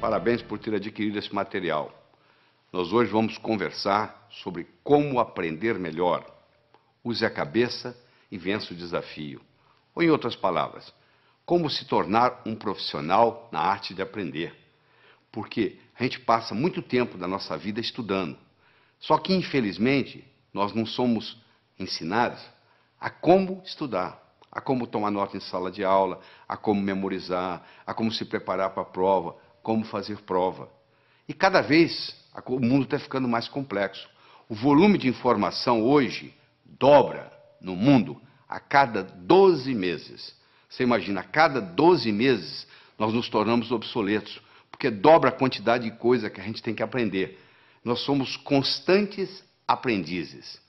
Parabéns por ter adquirido esse material. Nós hoje vamos conversar sobre como aprender melhor. Use a cabeça e vença o desafio. Ou, em outras palavras, como se tornar um profissional na arte de aprender. Porque a gente passa muito tempo da nossa vida estudando. Só que, infelizmente, nós não somos ensinados a como estudar a como tomar nota em sala de aula, a como memorizar, a como se preparar para a prova, como fazer prova. E cada vez o mundo está ficando mais complexo. O volume de informação hoje dobra no mundo a cada 12 meses. Você imagina, a cada 12 meses nós nos tornamos obsoletos, porque dobra a quantidade de coisa que a gente tem que aprender. Nós somos constantes aprendizes.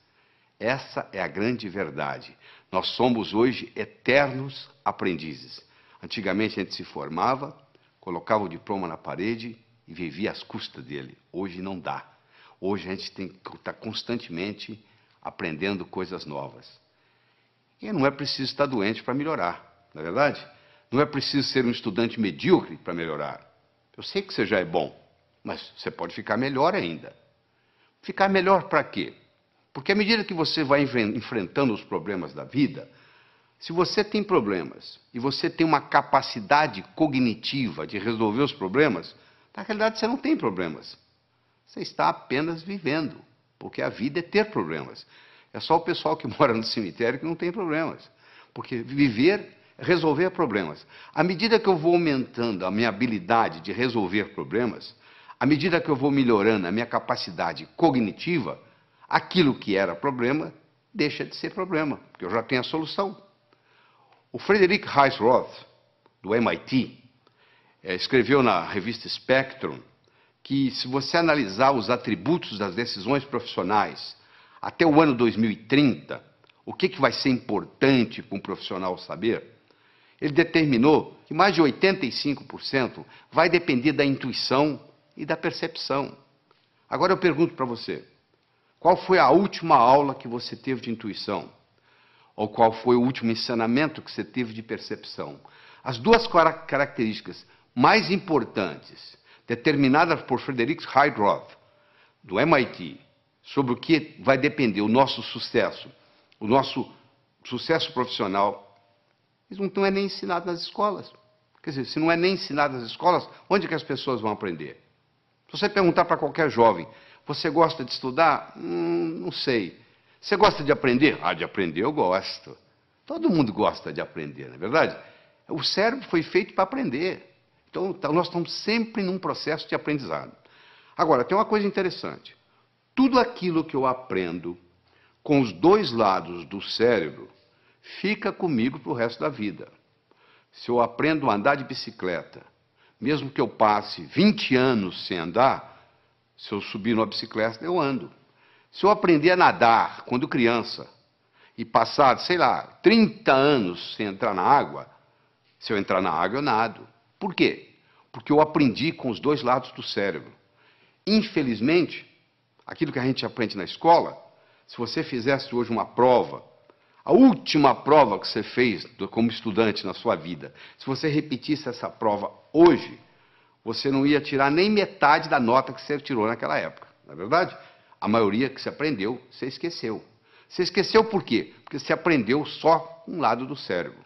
Essa é a grande verdade. Nós somos hoje eternos aprendizes. Antigamente a gente se formava, colocava o diploma na parede e vivia às custas dele. Hoje não dá. Hoje a gente tem que estar constantemente aprendendo coisas novas. E não é preciso estar doente para melhorar, não é verdade? Não é preciso ser um estudante medíocre para melhorar. Eu sei que você já é bom, mas você pode ficar melhor ainda. Ficar melhor para quê? Porque à medida que você vai enfrentando os problemas da vida, se você tem problemas e você tem uma capacidade cognitiva de resolver os problemas, na realidade você não tem problemas. Você está apenas vivendo, porque a vida é ter problemas. É só o pessoal que mora no cemitério que não tem problemas. Porque viver é resolver problemas. À medida que eu vou aumentando a minha habilidade de resolver problemas, à medida que eu vou melhorando a minha capacidade cognitiva, aquilo que era problema deixa de ser problema, porque eu já tenho a solução. O Frederick Heisroth, do MIT, é, escreveu na revista Spectrum que, se você analisar os atributos das decisões profissionais até o ano 2030, o que, que vai ser importante para um profissional saber, ele determinou que mais de 85% vai depender da intuição e da percepção. Agora eu pergunto para você: qual foi a última aula que você teve de intuição? Ou qual foi o último ensinamento que você teve de percepção? As duas características mais importantes, determinadas por Frederick Heidroth, do MIT, sobre o que vai depender o nosso sucesso, o nosso sucesso profissional, isso não é nem ensinado nas escolas. Quer dizer, se não é nem ensinado nas escolas, onde que as pessoas vão aprender? Se você perguntar para qualquer jovem, você gosta de estudar? Hum, não sei. Você gosta de aprender? Ah, de aprender eu gosto. Todo mundo gosta de aprender, não é verdade? O cérebro foi feito para aprender. Então, tá, nós estamos sempre num processo de aprendizado. Agora, tem uma coisa interessante. Tudo aquilo que eu aprendo com os dois lados do cérebro fica comigo para o resto da vida. Se eu aprendo a andar de bicicleta, mesmo que eu passe 20 anos sem andar, se eu subir numa bicicleta, eu ando. Se eu aprender a nadar quando criança e passar, sei lá, 30 anos sem entrar na água, se eu entrar na água, eu nado. Por quê? Porque eu aprendi com os dois lados do cérebro. Infelizmente, aquilo que a gente aprende na escola, se você fizesse hoje uma prova, a última prova que você fez como estudante na sua vida, se você repetisse essa prova hoje, você não ia tirar nem metade da nota que você tirou naquela época, não é verdade? A maioria que você aprendeu, você esqueceu. Você esqueceu por quê? Porque você aprendeu só um lado do cérebro.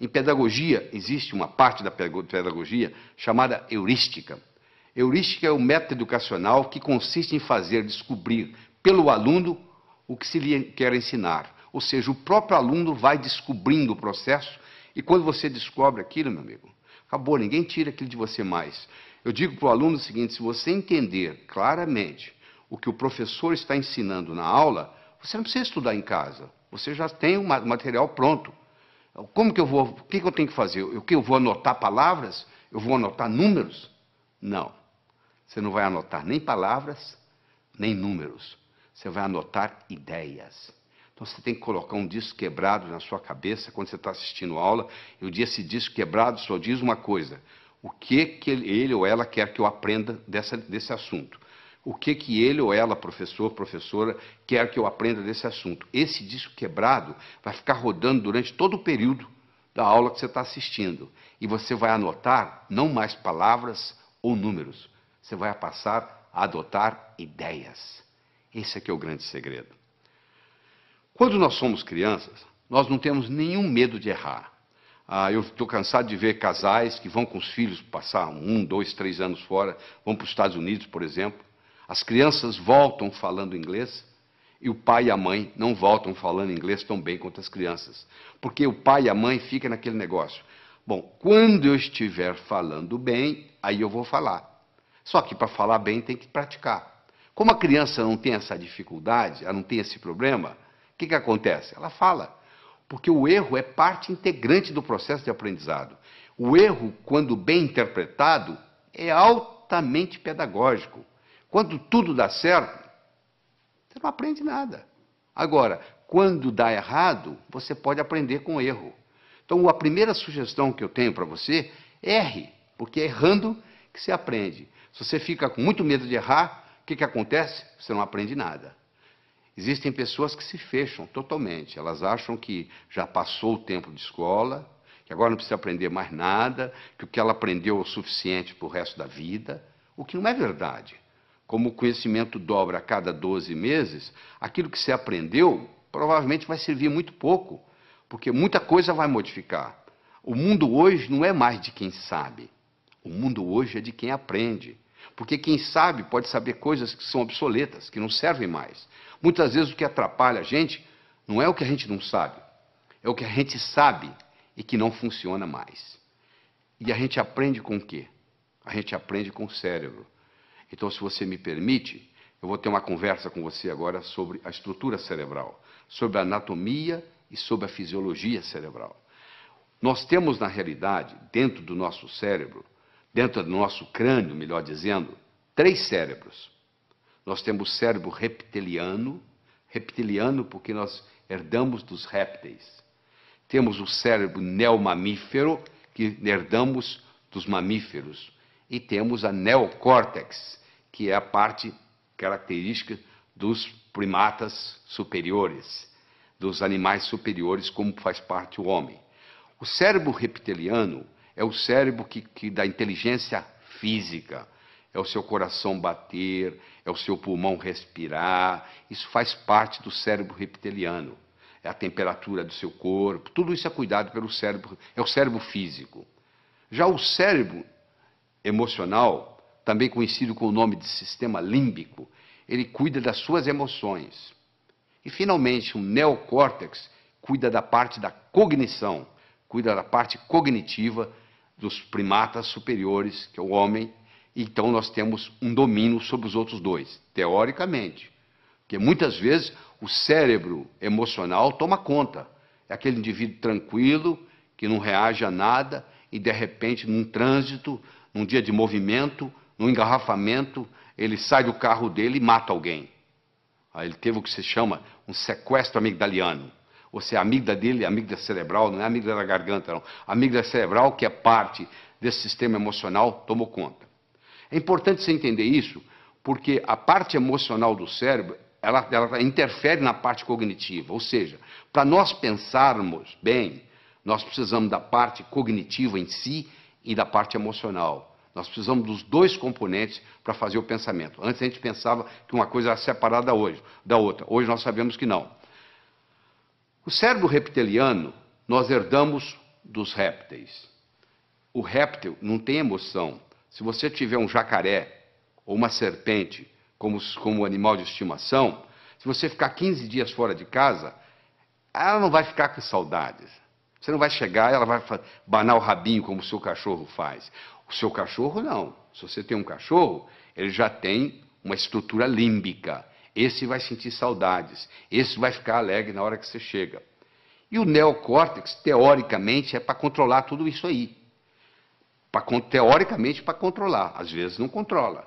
Em pedagogia, existe uma parte da pedagogia chamada heurística. Heurística é o método educacional que consiste em fazer descobrir pelo aluno o que se lhe quer ensinar. Ou seja, o próprio aluno vai descobrindo o processo e quando você descobre aquilo, meu amigo, Acabou, ninguém tira aquilo de você mais. Eu digo para o aluno o seguinte: se você entender claramente o que o professor está ensinando na aula, você não precisa estudar em casa. Você já tem o material pronto. Como que eu vou, o que, eu tenho que fazer? Eu, que eu vou anotar palavras? Eu vou anotar números? Não. Você não vai anotar nem palavras, nem números. Você vai anotar ideias. Então você tem que colocar um disco quebrado na sua cabeça quando você está assistindo aula. E o dia esse disco quebrado só diz uma coisa: o que, que ele ou ela quer que eu aprenda dessa, desse assunto. O que, que ele ou ela, professor, professora, quer que eu aprenda desse assunto. Esse disco quebrado vai ficar rodando durante todo o período da aula que você está assistindo. E você vai anotar não mais palavras ou números. Você vai passar a adotar ideias. Esse aqui é o grande segredo. Quando nós somos crianças, nós não temos nenhum medo de errar. Ah, eu estou cansado de ver casais que vão com os filhos passar um, dois, três anos fora, vão para os Estados Unidos, por exemplo. As crianças voltam falando inglês e o pai e a mãe não voltam falando inglês tão bem quanto as crianças. Porque o pai e a mãe ficam naquele negócio. Bom, quando eu estiver falando bem, aí eu vou falar. Só que para falar bem tem que praticar. Como a criança não tem essa dificuldade, ela não tem esse problema, o que, que acontece? Ela fala. Porque o erro é parte integrante do processo de aprendizado. O erro, quando bem interpretado, é altamente pedagógico. Quando tudo dá certo, você não aprende nada. Agora, quando dá errado, você pode aprender com erro. Então, a primeira sugestão que eu tenho para você, erre, porque é errando que se aprende. Se você fica com muito medo de errar, o que, que acontece? Você não aprende nada. Existem pessoas que se fecham totalmente. Elas acham que já passou o tempo de escola, que agora não precisa aprender mais nada, que o que ela aprendeu é o suficiente para o resto da vida, o que não é verdade. Como o conhecimento dobra a cada 12 meses, aquilo que você aprendeu provavelmente vai servir muito pouco, porque muita coisa vai modificar. O mundo hoje não é mais de quem sabe. O mundo hoje é de quem aprende. Porque quem sabe pode saber coisas que são obsoletas, que não servem mais. Muitas vezes o que atrapalha a gente não é o que a gente não sabe, é o que a gente sabe e que não funciona mais. E a gente aprende com o quê? A gente aprende com o cérebro. Então, se você me permite, eu vou ter uma conversa com você agora sobre a estrutura cerebral, sobre a anatomia e sobre a fisiologia cerebral. Nós temos, na realidade, dentro do nosso cérebro, dentro do nosso crânio, melhor dizendo, três cérebros. Nós temos o cérebro reptiliano, reptiliano porque nós herdamos dos répteis. Temos o cérebro neomamífero, que herdamos dos mamíferos. E temos a neocórtex, que é a parte característica dos primatas superiores, dos animais superiores, como faz parte o homem. O cérebro reptiliano é o cérebro que, que dá inteligência física, é o seu coração bater, é o seu pulmão respirar. Isso faz parte do cérebro reptiliano. É a temperatura do seu corpo, tudo isso é cuidado pelo cérebro, é o cérebro físico. Já o cérebro emocional, também conhecido com o nome de sistema límbico, ele cuida das suas emoções. E finalmente, o neocórtex cuida da parte da cognição, cuida da parte cognitiva dos primatas superiores, que é o homem, então nós temos um domínio sobre os outros dois, teoricamente. Porque muitas vezes o cérebro emocional toma conta. É aquele indivíduo tranquilo, que não reage a nada, e de repente, num trânsito, num dia de movimento, num engarrafamento, ele sai do carro dele e mata alguém. Aí ele teve o que se chama um sequestro amigdaliano. Você é amígdala dele, amígdala cerebral, não é amígdala da garganta, não. A amígdala cerebral, que é parte desse sistema emocional, tomou conta. É importante você entender isso, porque a parte emocional do cérebro, ela, ela interfere na parte cognitiva. Ou seja, para nós pensarmos bem, nós precisamos da parte cognitiva em si e da parte emocional. Nós precisamos dos dois componentes para fazer o pensamento. Antes a gente pensava que uma coisa era separada hoje, da outra. Hoje nós sabemos que não. O cérebro reptiliano nós herdamos dos répteis. O réptil não tem emoção. Se você tiver um jacaré ou uma serpente como, como animal de estimação, se você ficar 15 dias fora de casa, ela não vai ficar com saudades. Você não vai chegar, ela vai banar o rabinho como o seu cachorro faz. O seu cachorro não. Se você tem um cachorro, ele já tem uma estrutura límbica. Esse vai sentir saudades. Esse vai ficar alegre na hora que você chega. E o neocórtex, teoricamente, é para controlar tudo isso aí. Pra, teoricamente, para controlar. Às vezes não controla.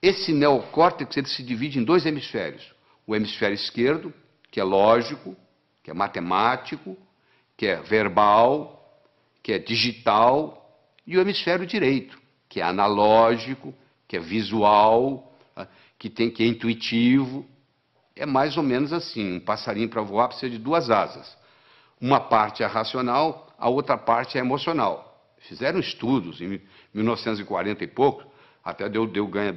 Esse neocórtex ele se divide em dois hemisférios. O hemisfério esquerdo, que é lógico, que é matemático, que é verbal, que é digital, e o hemisfério direito, que é analógico, que é visual, que tem que é intuitivo. É mais ou menos assim, um passarinho para voar precisa de duas asas. Uma parte é racional, a outra parte é emocional. Fizeram estudos em 1940 e pouco, até deu, deu ganha,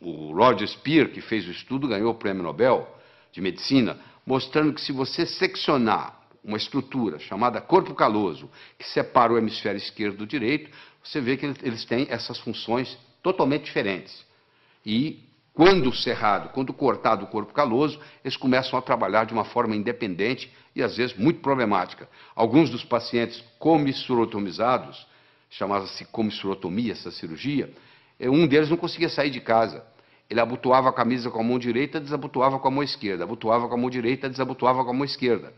o Roger Spear, que fez o estudo, ganhou o prêmio Nobel de Medicina, mostrando que se você seccionar uma estrutura chamada corpo caloso, que separa o hemisfério esquerdo do direito, você vê que eles têm essas funções totalmente diferentes. E quando cerrado, quando cortado o corpo caloso, eles começam a trabalhar de uma forma independente e às vezes muito problemática. Alguns dos pacientes comissurotomizados, chamava-se comissurotomia essa cirurgia, eh, um deles não conseguia sair de casa. Ele abotoava a camisa com a mão direita, desabotoava com a mão esquerda, abotoava com a mão direita, desabotoava com a mão esquerda.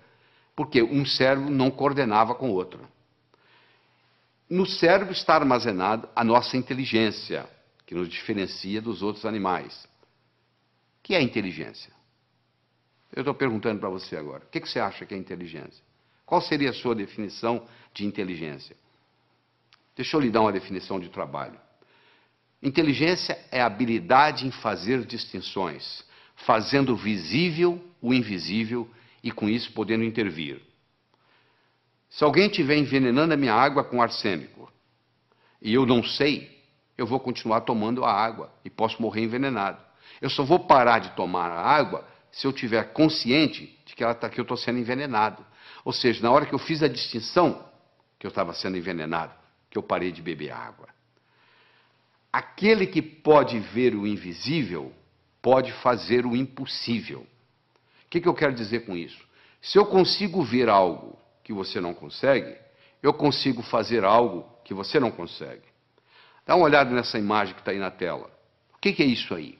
Porque um cérebro não coordenava com o outro. No cérebro está armazenada a nossa inteligência, que nos diferencia dos outros animais. O que é inteligência? Eu estou perguntando para você agora. O que, você acha que é inteligência? Qual seria a sua definição de inteligência? Deixa eu lhe dar uma definição de trabalho. Inteligência é a habilidade em fazer distinções, fazendo visível o invisível e com isso podendo intervir. Se alguém estiver envenenando a minha água com arsênico e eu não sei, eu vou continuar tomando a água e posso morrer envenenado. Eu só vou parar de tomar a água se eu tiver consciente de que, ela tá, que eu estou sendo envenenado. Ou seja, na hora que eu fiz a distinção que eu estava sendo envenenado, que eu parei de beber água. Aquele que pode ver o invisível pode fazer o impossível. O que, que eu quero dizer com isso? Se eu consigo ver algo que você não consegue, eu consigo fazer algo que você não consegue. Dá uma olhada nessa imagem que está aí na tela. O que, que é isso aí?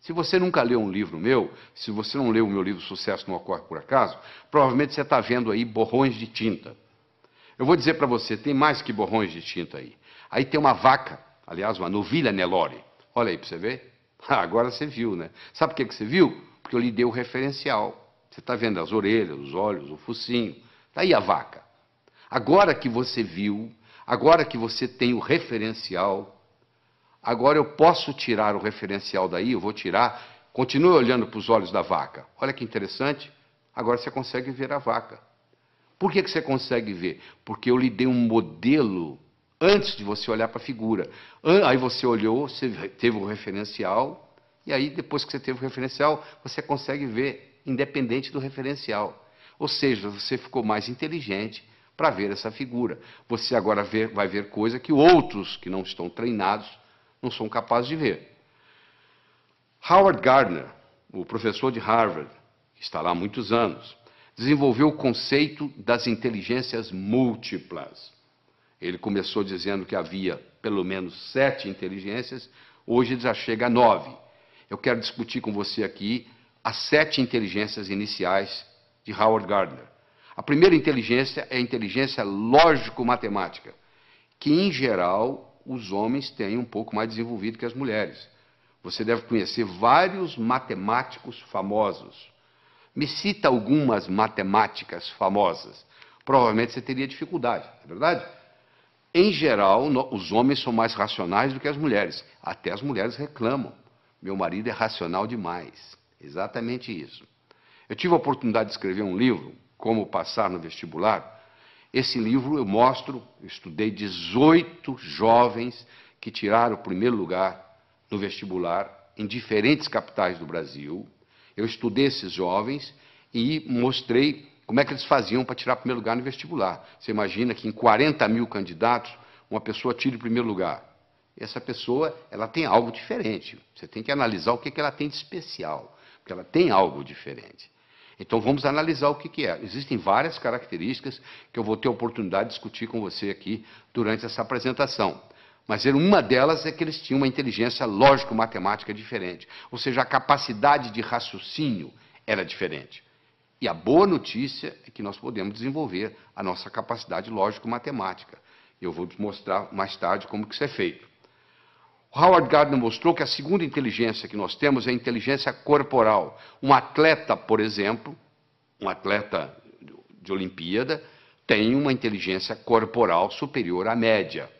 Se você nunca leu um livro meu, se você não leu o meu livro Sucesso Não Ocorre Por Acaso, provavelmente você está vendo aí borrões de tinta. Eu vou dizer para você, tem mais que borrões de tinta aí. Aí tem uma vaca Aliás, uma novilha Nelore. Olha aí para você ver. Agora você viu, né? Sabe por que, que você viu? Porque eu lhe dei o referencial. Você está vendo as orelhas, os olhos, o focinho. Está aí a vaca. Agora que você viu, agora que você tem o referencial, agora eu posso tirar o referencial daí, eu vou tirar. Continue olhando para os olhos da vaca. Olha que interessante. Agora você consegue ver a vaca. Por que, que você consegue ver? Porque eu lhe dei um modelo antes de você olhar para a figura. Aí você olhou, você teve o referencial, e aí depois que você teve o referencial, você consegue ver independente do referencial. Ou seja, você ficou mais inteligente para ver essa figura. Você agora vê, vai ver coisa que outros que não estão treinados não são capazes de ver. Howard Gardner, o professor de Harvard, que está lá há muitos anos, desenvolveu o conceito das inteligências múltiplas. Ele começou dizendo que havia pelo menos sete inteligências, hoje já chega a nove. Eu quero discutir com você aqui as sete inteligências iniciais de Howard Gardner. A primeira inteligência é a inteligência lógico-matemática, que em geral os homens têm um pouco mais desenvolvido que as mulheres. Você deve conhecer vários matemáticos famosos. Me cita algumas matemáticas famosas. Provavelmente você teria dificuldade, é verdade? Em geral, os homens são mais racionais do que as mulheres. Até as mulheres reclamam. Meu marido é racional demais. Exatamente isso. Eu tive a oportunidade de escrever um livro, Como Passar no Vestibular. Esse livro eu mostro, eu estudei 18 jovens que tiraram o primeiro lugar no vestibular em diferentes capitais do Brasil. Eu estudei esses jovens e mostrei como é que eles faziam para tirar primeiro lugar no vestibular? Você imagina que em 40 mil candidatos, uma pessoa tira o primeiro lugar. Essa pessoa, ela tem algo diferente. Você tem que analisar o que, que ela tem de especial, porque ela tem algo diferente. Então vamos analisar o que, que é. Existem várias características que eu vou ter a oportunidade de discutir com você aqui durante essa apresentação. Mas uma delas é que eles tinham uma inteligência lógico-matemática diferente. Ou seja, a capacidade de raciocínio era diferente. E a boa notícia é que nós podemos desenvolver a nossa capacidade lógico-matemática. Eu vou mostrar mais tarde como que isso é feito. Howard Gardner mostrou que a segunda inteligência que nós temos é a inteligência corporal. Um atleta, por exemplo, um atleta de Olimpíada, tem uma inteligência corporal superior à média.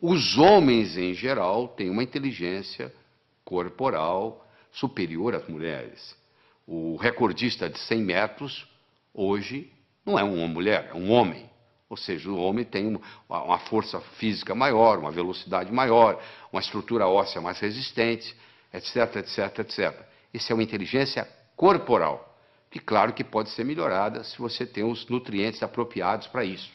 Os homens, em geral, têm uma inteligência corporal superior às mulheres o recordista de 100 metros, hoje, não é uma mulher, é um homem. Ou seja, o homem tem uma força física maior, uma velocidade maior, uma estrutura óssea mais resistente, etc, etc, etc. Isso é uma inteligência corporal, que claro que pode ser melhorada se você tem os nutrientes apropriados para isso.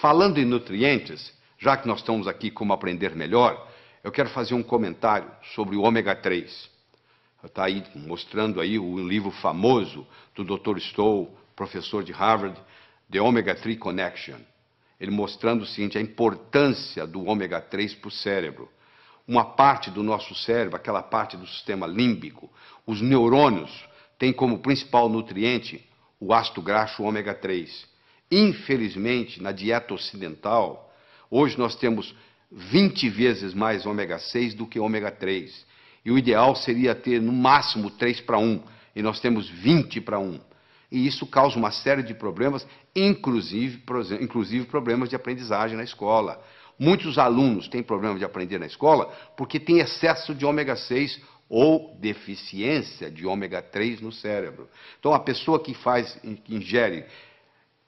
Falando em nutrientes, já que nós estamos aqui como aprender melhor, eu quero fazer um comentário sobre o ômega 3. Está aí mostrando aí o livro famoso do Dr. Stoll, professor de Harvard, The Omega 3 Connection. Ele mostrando o seguinte, a importância do ômega 3 para o cérebro. Uma parte do nosso cérebro, aquela parte do sistema límbico, os neurônios, tem como principal nutriente o ácido graxo ômega 3. Infelizmente, na dieta ocidental, hoje nós temos 20 vezes mais ômega 6 do que ômega 3. E o ideal seria ter no máximo 3 para 1, e nós temos 20 para 1. E isso causa uma série de problemas, inclusive, inclusive problemas de aprendizagem na escola. Muitos alunos têm problema de aprender na escola porque tem excesso de ômega 6 ou deficiência de ômega 3 no cérebro. Então, a pessoa que faz, que ingere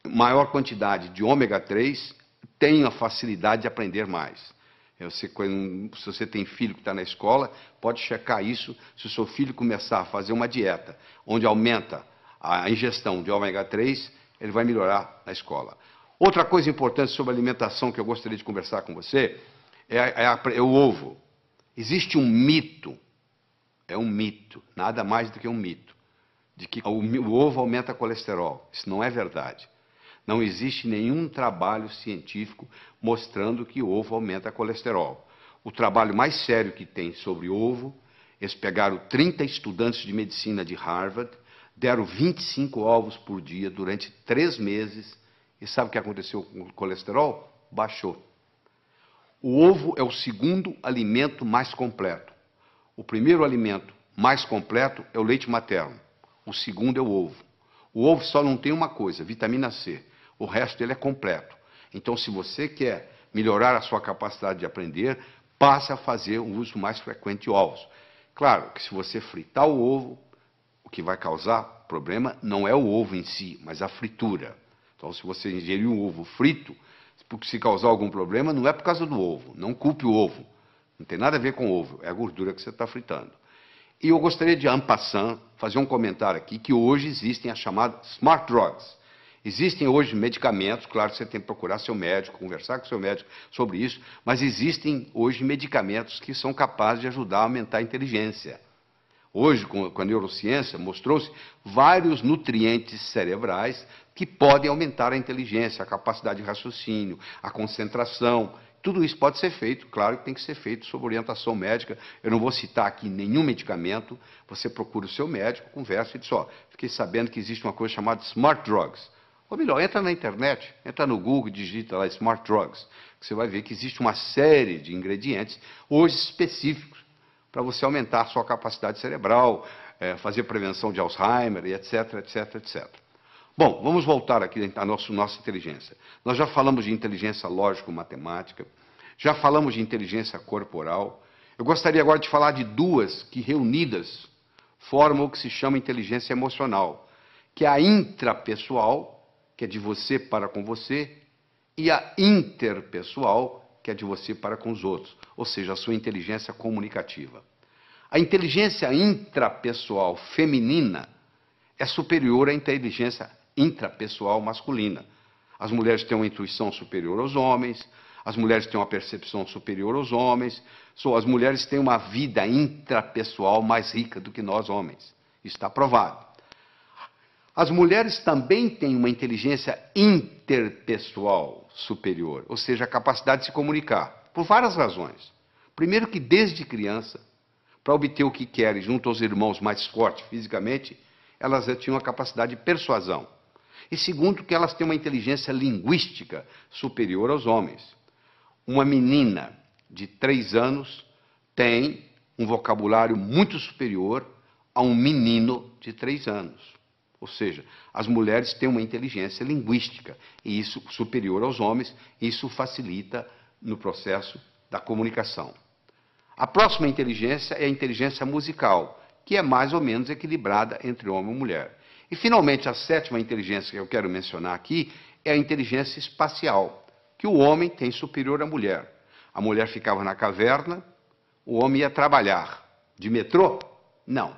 maior quantidade de ômega 3 tem a facilidade de aprender mais. Você, se você tem filho que está na escola, pode checar isso. Se o seu filho começar a fazer uma dieta onde aumenta a ingestão de ômega 3, ele vai melhorar na escola. Outra coisa importante sobre alimentação que eu gostaria de conversar com você é, é, a, é o ovo. Existe um mito, é um mito, nada mais do que um mito, de que o, o ovo aumenta colesterol. Isso não é verdade. Não existe nenhum trabalho científico mostrando que o ovo aumenta colesterol. O trabalho mais sério que tem sobre ovo, eles pegaram 30 estudantes de medicina de Harvard deram 25 ovos por dia durante três meses. E sabe o que aconteceu com o colesterol? Baixou. O ovo é o segundo alimento mais completo. O primeiro alimento mais completo é o leite materno. O segundo é o ovo. O ovo só não tem uma coisa, vitamina C. O resto dele é completo. Então, se você quer melhorar a sua capacidade de aprender, passe a fazer o uso mais frequente de ovos. Claro que se você fritar o ovo, o que vai causar problema não é o ovo em si, mas a fritura. Então, se você ingerir um ovo frito, se causar algum problema, não é por causa do ovo. Não culpe o ovo. Não tem nada a ver com o ovo, é a gordura que você está fritando. E eu gostaria de, en passant, fazer um comentário aqui que hoje existem as chamadas smart drugs. Existem hoje medicamentos, claro você tem que procurar seu médico, conversar com seu médico sobre isso, mas existem hoje medicamentos que são capazes de ajudar a aumentar a inteligência. Hoje, com, a neurociência, mostrou-se vários nutrientes cerebrais que podem aumentar a inteligência, a capacidade de raciocínio, a concentração. Tudo isso pode ser feito, claro que tem que ser feito sob orientação médica. Eu não vou citar aqui nenhum medicamento. Você procura o seu médico, conversa e diz: Ó, fiquei sabendo que existe uma coisa chamada smart drugs. Ou melhor, entra na internet, entra no Google, digita lá smart drugs, você vai ver que existe uma série de ingredientes, hoje específicos, para você aumentar sua capacidade cerebral, é, fazer prevenção de Alzheimer, etc, etc, etc. Bom, vamos voltar aqui à nossa, nossa inteligência. Nós já falamos de inteligência lógico-matemática, já falamos de inteligência corporal. Eu gostaria agora de falar de duas que reunidas formam o que se chama inteligência emocional, que é a intrapessoal, que é de você para com você, e a interpessoal, que é de você para com os outros, ou seja, a sua inteligência comunicativa. A inteligência intrapessoal feminina é superior à inteligência intrapessoal masculina. As mulheres têm uma intuição superior aos homens, as mulheres têm uma percepção superior aos homens, as mulheres têm uma vida intrapessoal mais rica do que nós homens. Está provado. As mulheres também têm uma inteligência interpessoal superior, ou seja, a capacidade de se comunicar, por várias razões. Primeiro, que desde criança, para obter o que querem junto aos irmãos mais fortes fisicamente, elas já tinham a capacidade de persuasão. E segundo, que elas têm uma inteligência linguística superior aos homens. Uma menina de três anos tem um vocabulário muito superior a um menino de três anos. Ou seja, as mulheres têm uma inteligência linguística, e isso superior aos homens, isso facilita no processo da comunicação. A próxima inteligência é a inteligência musical, que é mais ou menos equilibrada entre homem e mulher. E, finalmente, a sétima inteligência que eu quero mencionar aqui é a inteligência espacial, que o homem tem superior à mulher. A mulher ficava na caverna, o homem ia trabalhar. De metrô? Não.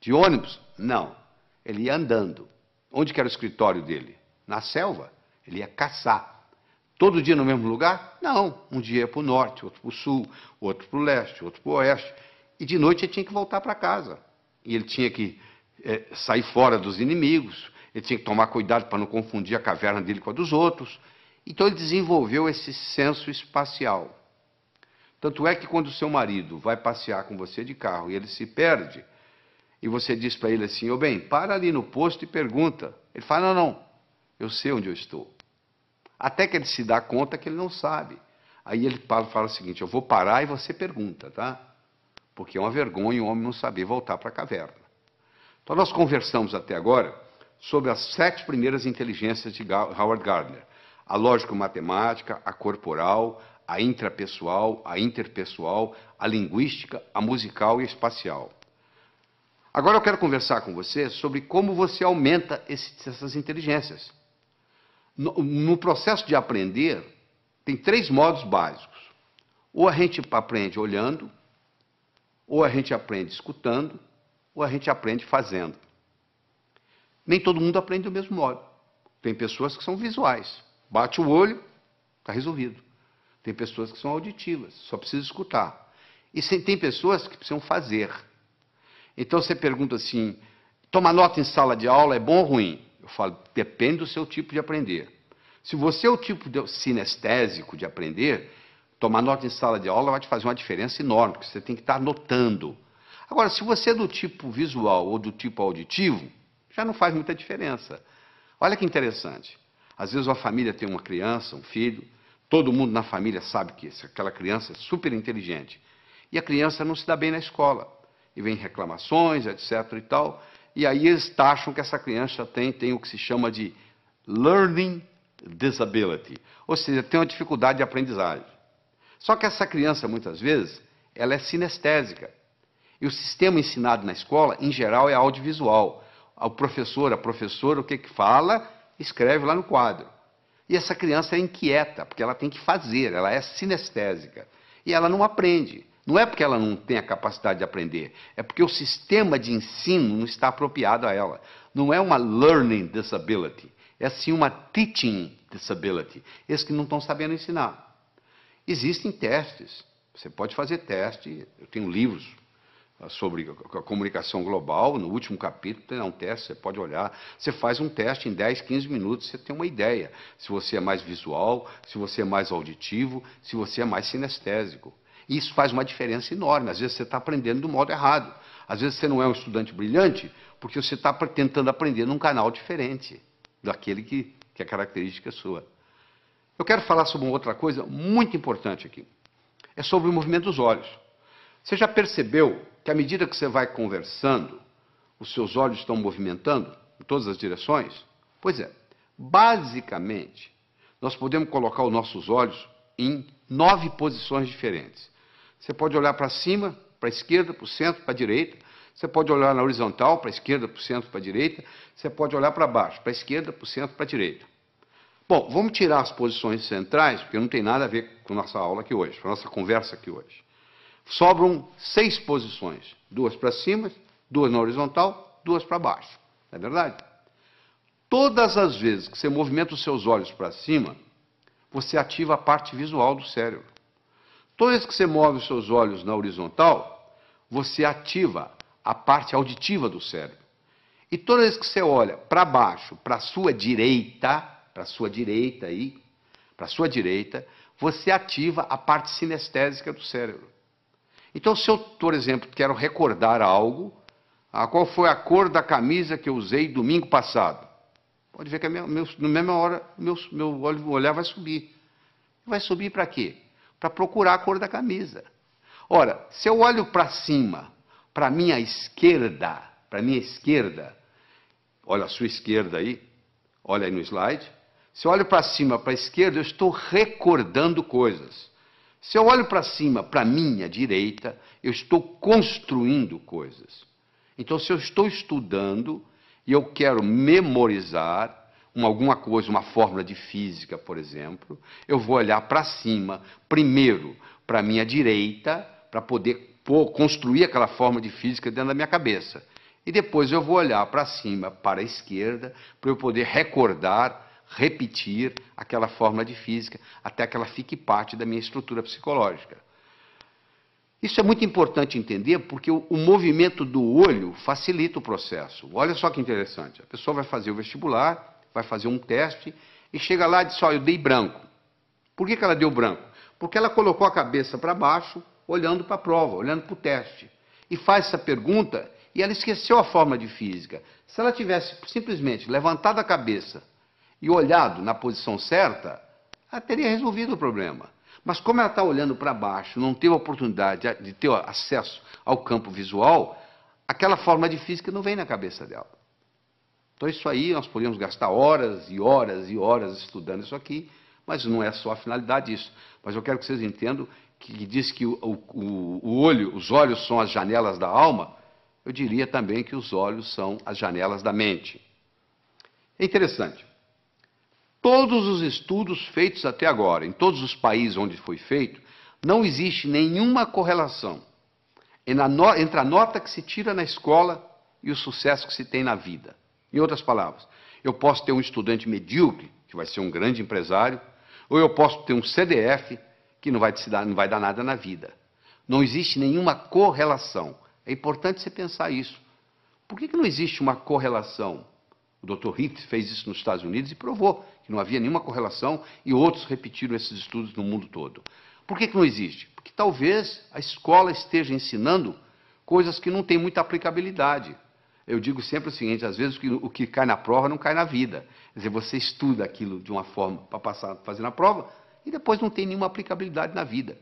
De ônibus? Não. Ele ia andando. Onde que era o escritório dele? Na selva. Ele ia caçar. Todo dia no mesmo lugar? Não. Um dia ia para o norte, outro para o sul, outro para o leste, outro para o oeste. E de noite ele tinha que voltar para casa. E ele tinha que é, sair fora dos inimigos, ele tinha que tomar cuidado para não confundir a caverna dele com a dos outros. Então ele desenvolveu esse senso espacial. Tanto é que quando o seu marido vai passear com você de carro e ele se perde, e você diz para ele assim: Ô oh, bem, para ali no posto e pergunta. Ele fala: Não, não, eu sei onde eu estou. Até que ele se dá conta que ele não sabe. Aí ele fala, fala o seguinte: Eu vou parar e você pergunta, tá? Porque é uma vergonha o homem não saber voltar para a caverna. Então nós conversamos até agora sobre as sete primeiras inteligências de Howard Gardner: a lógico-matemática, a corporal, a intrapessoal, a interpessoal, a linguística, a musical e a espacial. Agora eu quero conversar com você sobre como você aumenta esse, essas inteligências. No, no processo de aprender, tem três modos básicos. Ou a gente aprende olhando, ou a gente aprende escutando, ou a gente aprende fazendo. Nem todo mundo aprende do mesmo modo. Tem pessoas que são visuais. Bate o olho, está resolvido. Tem pessoas que são auditivas, só precisa escutar. E tem pessoas que precisam fazer. Então você pergunta assim: tomar nota em sala de aula é bom ou ruim? Eu falo, depende do seu tipo de aprender. Se você é o tipo de sinestésico de aprender, tomar nota em sala de aula vai te fazer uma diferença enorme, porque você tem que estar anotando. Agora, se você é do tipo visual ou do tipo auditivo, já não faz muita diferença. Olha que interessante. Às vezes uma família tem uma criança, um filho, Todo mundo na família sabe que aquela criança é super inteligente. E a criança não se dá bem na escola. E vem reclamações, etc. e tal. E aí eles taxam que essa criança tem, tem o que se chama de learning disability. Ou seja, tem uma dificuldade de aprendizagem. Só que essa criança, muitas vezes, ela é sinestésica. E o sistema ensinado na escola, em geral, é audiovisual. O professor, a professora, o que, que fala, escreve lá no quadro. E essa criança é inquieta, porque ela tem que fazer, ela é sinestésica. E ela não aprende. Não é porque ela não tem a capacidade de aprender, é porque o sistema de ensino não está apropriado a ela. Não é uma learning disability, é sim uma teaching disability. Esses que não estão sabendo ensinar. Existem testes. Você pode fazer teste, eu tenho livros sobre a comunicação global, no último capítulo tem um teste, você pode olhar. Você faz um teste em 10, 15 minutos, você tem uma ideia. Se você é mais visual, se você é mais auditivo, se você é mais sinestésico. E isso faz uma diferença enorme. Às vezes você está aprendendo do modo errado. Às vezes você não é um estudante brilhante, porque você está tentando aprender num canal diferente daquele que, que é característica sua. Eu quero falar sobre uma outra coisa muito importante aqui. É sobre o movimento dos olhos. Você já percebeu que à medida que você vai conversando, os seus olhos estão movimentando em todas as direções? Pois é, basicamente, nós podemos colocar os nossos olhos em nove posições diferentes. Você pode olhar para cima, para a esquerda, para o centro, para a direita. Você pode olhar na horizontal, para a esquerda, para o centro, para a direita. Você pode olhar para baixo, para a esquerda, para o centro, para a direita. Bom, vamos tirar as posições centrais, porque não tem nada a ver com nossa aula aqui hoje, com nossa conversa aqui hoje. Sobram seis posições: duas para cima, duas na horizontal, duas para baixo. Não é verdade? Todas as vezes que você movimenta os seus olhos para cima, você ativa a parte visual do cérebro. Todas as vezes que você move os seus olhos na horizontal, você ativa a parte auditiva do cérebro. E todas as vezes que você olha para baixo, para a sua direita, para a sua direita aí, para a sua direita, você ativa a parte sinestésica do cérebro. Então, se eu, por exemplo, quero recordar algo, ah, qual foi a cor da camisa que eu usei domingo passado? Pode ver que na mesma hora meu, meu olhar vai subir. Vai subir para quê? Para procurar a cor da camisa. Ora, se eu olho para cima, para minha esquerda, para a minha esquerda, olha a sua esquerda aí, olha aí no slide. Se eu olho para cima, para a esquerda, eu estou recordando coisas. Se eu olho para cima, para a minha direita, eu estou construindo coisas. Então, se eu estou estudando e eu quero memorizar, uma, alguma coisa, uma fórmula de física, por exemplo, eu vou olhar para cima, primeiro para a minha direita, para poder construir aquela fórmula de física dentro da minha cabeça. E depois eu vou olhar para cima, para a esquerda, para eu poder recordar, repetir aquela fórmula de física, até que ela fique parte da minha estrutura psicológica. Isso é muito importante entender porque o, movimento do olho facilita o processo. Olha só que interessante. A pessoa vai fazer o vestibular, vai fazer um teste e chega lá e diz: Olha, eu dei branco. Por que, que ela deu branco? Porque ela colocou a cabeça para baixo, olhando para a prova, olhando para o teste. E faz essa pergunta e ela esqueceu a forma de física. Se ela tivesse simplesmente levantado a cabeça e olhado na posição certa, ela teria resolvido o problema. Mas como ela está olhando para baixo, não teve a oportunidade de ter acesso ao campo visual, aquela forma de física não vem na cabeça dela. Então isso aí nós podemos gastar horas e horas e horas estudando isso aqui, mas não é só a finalidade disso. Mas eu quero que vocês entendam que diz que o, o, o olho, os olhos são as janelas da alma, eu diria também que os olhos são as janelas da mente. É interessante. Todos os estudos feitos até agora, em todos os países onde foi feito, não existe nenhuma correlação entre a nota que se tira na escola e o sucesso que se tem na vida. Em outras palavras, eu posso ter um estudante medíocre, que vai ser um grande empresário, ou eu posso ter um CDF, que não vai, dar, não vai dar nada na vida. Não existe nenhuma correlação. É importante você pensar isso. Por que, que não existe uma correlação? O Dr. Heath fez isso nos Estados Unidos e provou que não havia nenhuma correlação e outros repetiram esses estudos no mundo todo. Por que, que não existe? Porque talvez a escola esteja ensinando coisas que não têm muita aplicabilidade. Eu digo sempre o seguinte: às vezes o que cai na prova não cai na vida. Quer dizer, você estuda aquilo de uma forma para passar, fazer na prova e depois não tem nenhuma aplicabilidade na vida.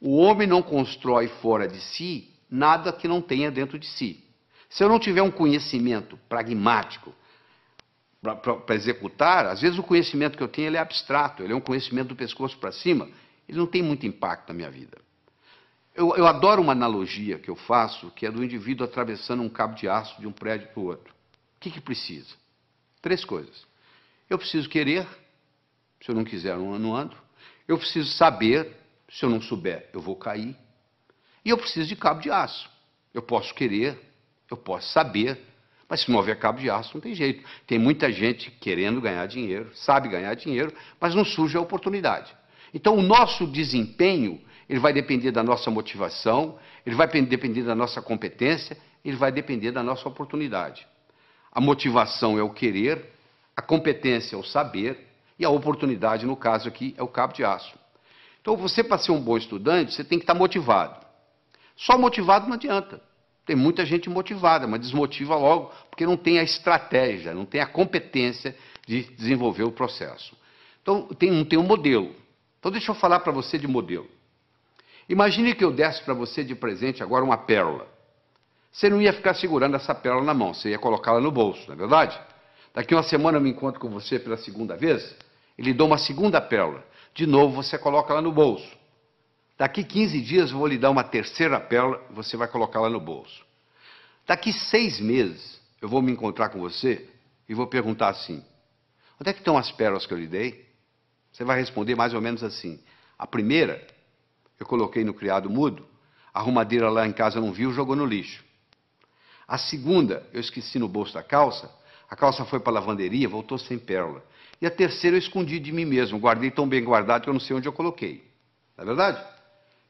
O homem não constrói fora de si nada que não tenha dentro de si. Se eu não tiver um conhecimento pragmático, para executar, às vezes o conhecimento que eu tenho é abstrato, ele é um conhecimento do pescoço para cima, ele não tem muito impacto na minha vida. Eu, eu, adoro uma analogia que eu faço, que é do indivíduo atravessando um cabo de aço de um prédio para o outro. O que, que precisa? Três coisas. Eu preciso querer, se eu não quiser, eu não ando. Eu preciso saber, se eu não souber, eu vou cair. E eu preciso de cabo de aço. Eu posso querer, eu posso saber, mas se não houver cabo de aço, não tem jeito. Tem muita gente querendo ganhar dinheiro, sabe ganhar dinheiro, mas não surge a oportunidade. Então, o nosso desempenho, ele vai depender da nossa motivação, ele vai depender da nossa competência, ele vai depender da nossa oportunidade. A motivação é o querer, a competência é o saber, e a oportunidade, no caso aqui, é o cabo de aço. Então, você, para ser um bom estudante, você tem que estar motivado. Só motivado não adianta. Tem muita gente motivada, mas desmotiva logo porque não tem a estratégia, não tem a competência de desenvolver o processo. Então, tem, não tem um modelo. Então, deixa eu falar para você de modelo. Imagine que eu desse para você de presente agora uma pérola. Você não ia ficar segurando essa pérola na mão, você ia colocá-la no bolso, não é verdade? Daqui uma semana eu me encontro com você pela segunda vez, e lhe dou uma segunda pérola. De novo, você coloca ela no bolso. Daqui 15 dias eu vou lhe dar uma terceira pérola, você vai colocá-la no bolso. Daqui seis meses eu vou me encontrar com você e vou perguntar assim: onde é que estão as pérolas que eu lhe dei? Você vai responder mais ou menos assim: a primeira eu coloquei no criado mudo, a arrumadeira lá em casa não viu, jogou no lixo. A segunda eu esqueci no bolso da calça, a calça foi para a lavanderia, voltou sem pérola. E a terceira eu escondi de mim mesmo, guardei tão bem guardado que eu não sei onde eu coloquei. Não é verdade?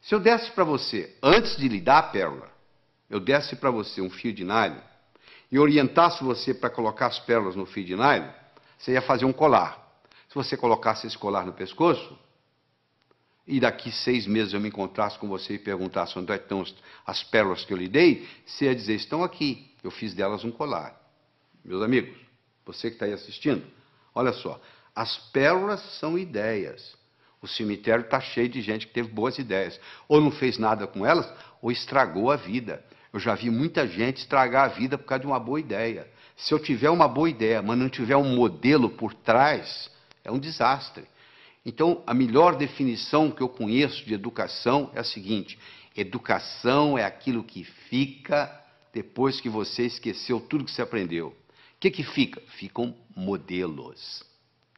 Se eu desse para você, antes de lhe dar a pérola, eu desse para você um fio de nylon e orientasse você para colocar as pérolas no fio de nylon, você ia fazer um colar. Se você colocasse esse colar no pescoço, e daqui seis meses eu me encontrasse com você e perguntasse onde estão as pérolas que eu lhe dei, você ia dizer: estão aqui, eu fiz delas um colar. Meus amigos, você que está aí assistindo, olha só, as pérolas são ideias. O cemitério está cheio de gente que teve boas ideias. Ou não fez nada com elas, ou estragou a vida. Eu já vi muita gente estragar a vida por causa de uma boa ideia. Se eu tiver uma boa ideia, mas não tiver um modelo por trás, é um desastre. Então, a melhor definição que eu conheço de educação é a seguinte: educação é aquilo que fica depois que você esqueceu tudo que você aprendeu. O que, que fica? Ficam modelos.